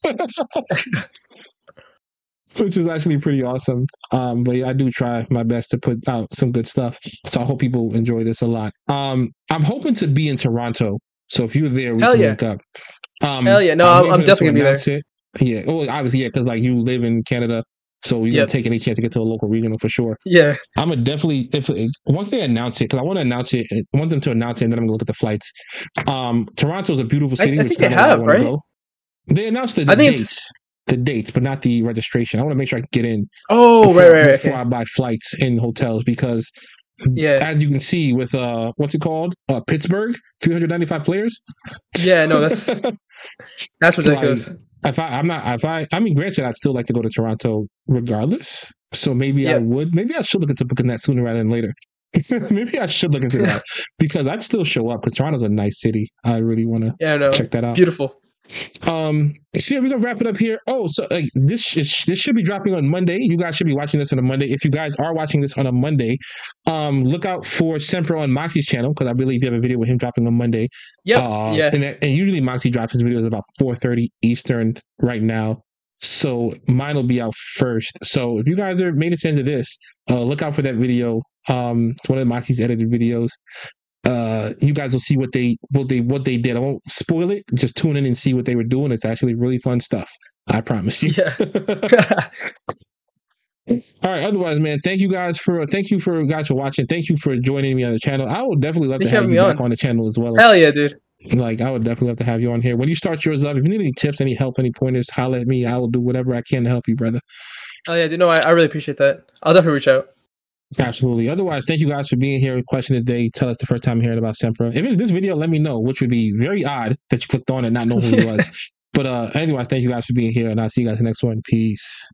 Speaker 1: Which is actually pretty awesome. Um, but yeah, I do try my best to put out some good stuff. So I hope people enjoy this a lot. Um, I'm hoping to be in Toronto. So if you're there, we
Speaker 2: Hell
Speaker 1: can
Speaker 2: yeah.
Speaker 1: link up. Um,
Speaker 2: Hell yeah. No, I'm- I'm definitely gonna be there.
Speaker 1: it. Yeah. Oh, obviously, yeah, because like you live in Canada, so you're
Speaker 2: Yep.
Speaker 1: gonna take any chance to get to a local regional for sure.
Speaker 2: yeah.
Speaker 1: I'm gonna definitely if once they announce it because I want to announce it. I want them to announce it, and then I'm gonna look at the flights. Um, Toronto's a beautiful city.
Speaker 2: I
Speaker 1: which
Speaker 2: think they
Speaker 1: I
Speaker 2: have, right?
Speaker 1: Go. They announced the, the
Speaker 2: I think
Speaker 1: dates, the dates, but not the registration. I want to make sure I can get in.
Speaker 2: Oh,
Speaker 1: before,
Speaker 2: right, right, right.
Speaker 1: before
Speaker 2: okay.
Speaker 1: I buy flights in hotels because,
Speaker 2: Yeah.
Speaker 1: as you can see with uh, what's it called? Uh, Pittsburgh, 395 players.
Speaker 2: Yeah. No, that's that's ridiculous.
Speaker 1: if I, I'm not, if I, I mean, granted, I'd still like to go to Toronto regardless. So maybe I would, maybe I should look into booking that sooner rather than later. maybe I should look into that because I'd still show up because Toronto's a nice city. I really want to
Speaker 2: Yeah. No.
Speaker 1: check that out.
Speaker 2: Beautiful.
Speaker 1: Um, so yeah, we're gonna wrap it up here. Oh, so like this is, this should be dropping on Monday. You guys should be watching this on a Monday. If you guys are watching this on a Monday, um, look out for Sempra on Moxie's channel because I believe you have a video with him dropping on Monday.
Speaker 2: Yep.
Speaker 1: Uh,
Speaker 2: yeah.
Speaker 1: And, that, and usually Moxie drops his videos about 4:30 Eastern right now. So mine will be out first. So if you guys are made it to the end of this, uh, look out for that video. Um, it's one of Moxie's edited videos. Uh, you guys will see what they what they what they did. I won't spoil it. Just tune in and see what they were doing. It's actually really fun stuff. I promise you.
Speaker 2: Yeah.
Speaker 1: All right. Otherwise, man, thank you guys for thank you for guys for watching. Thank you for joining me on the channel. I would definitely love to have you back
Speaker 2: on.
Speaker 1: on the channel as well.
Speaker 2: Hell yeah, dude.
Speaker 1: Like I would definitely love to have you on here. When you start yours up, if you need any tips, any help, any pointers, holler at me. I will do whatever I can to help you, brother.
Speaker 2: Oh yeah, dude. No, I, I really appreciate that. I'll definitely reach out.
Speaker 1: Absolutely. Otherwise, thank you guys for being here. Question today. Tell us the first time hearing about Sempra. If it's this video, let me know, which would be very odd that you clicked on it not knowing who it was. But uh, otherwise, thank you guys for being here, and I'll see you guys in the next one. Peace.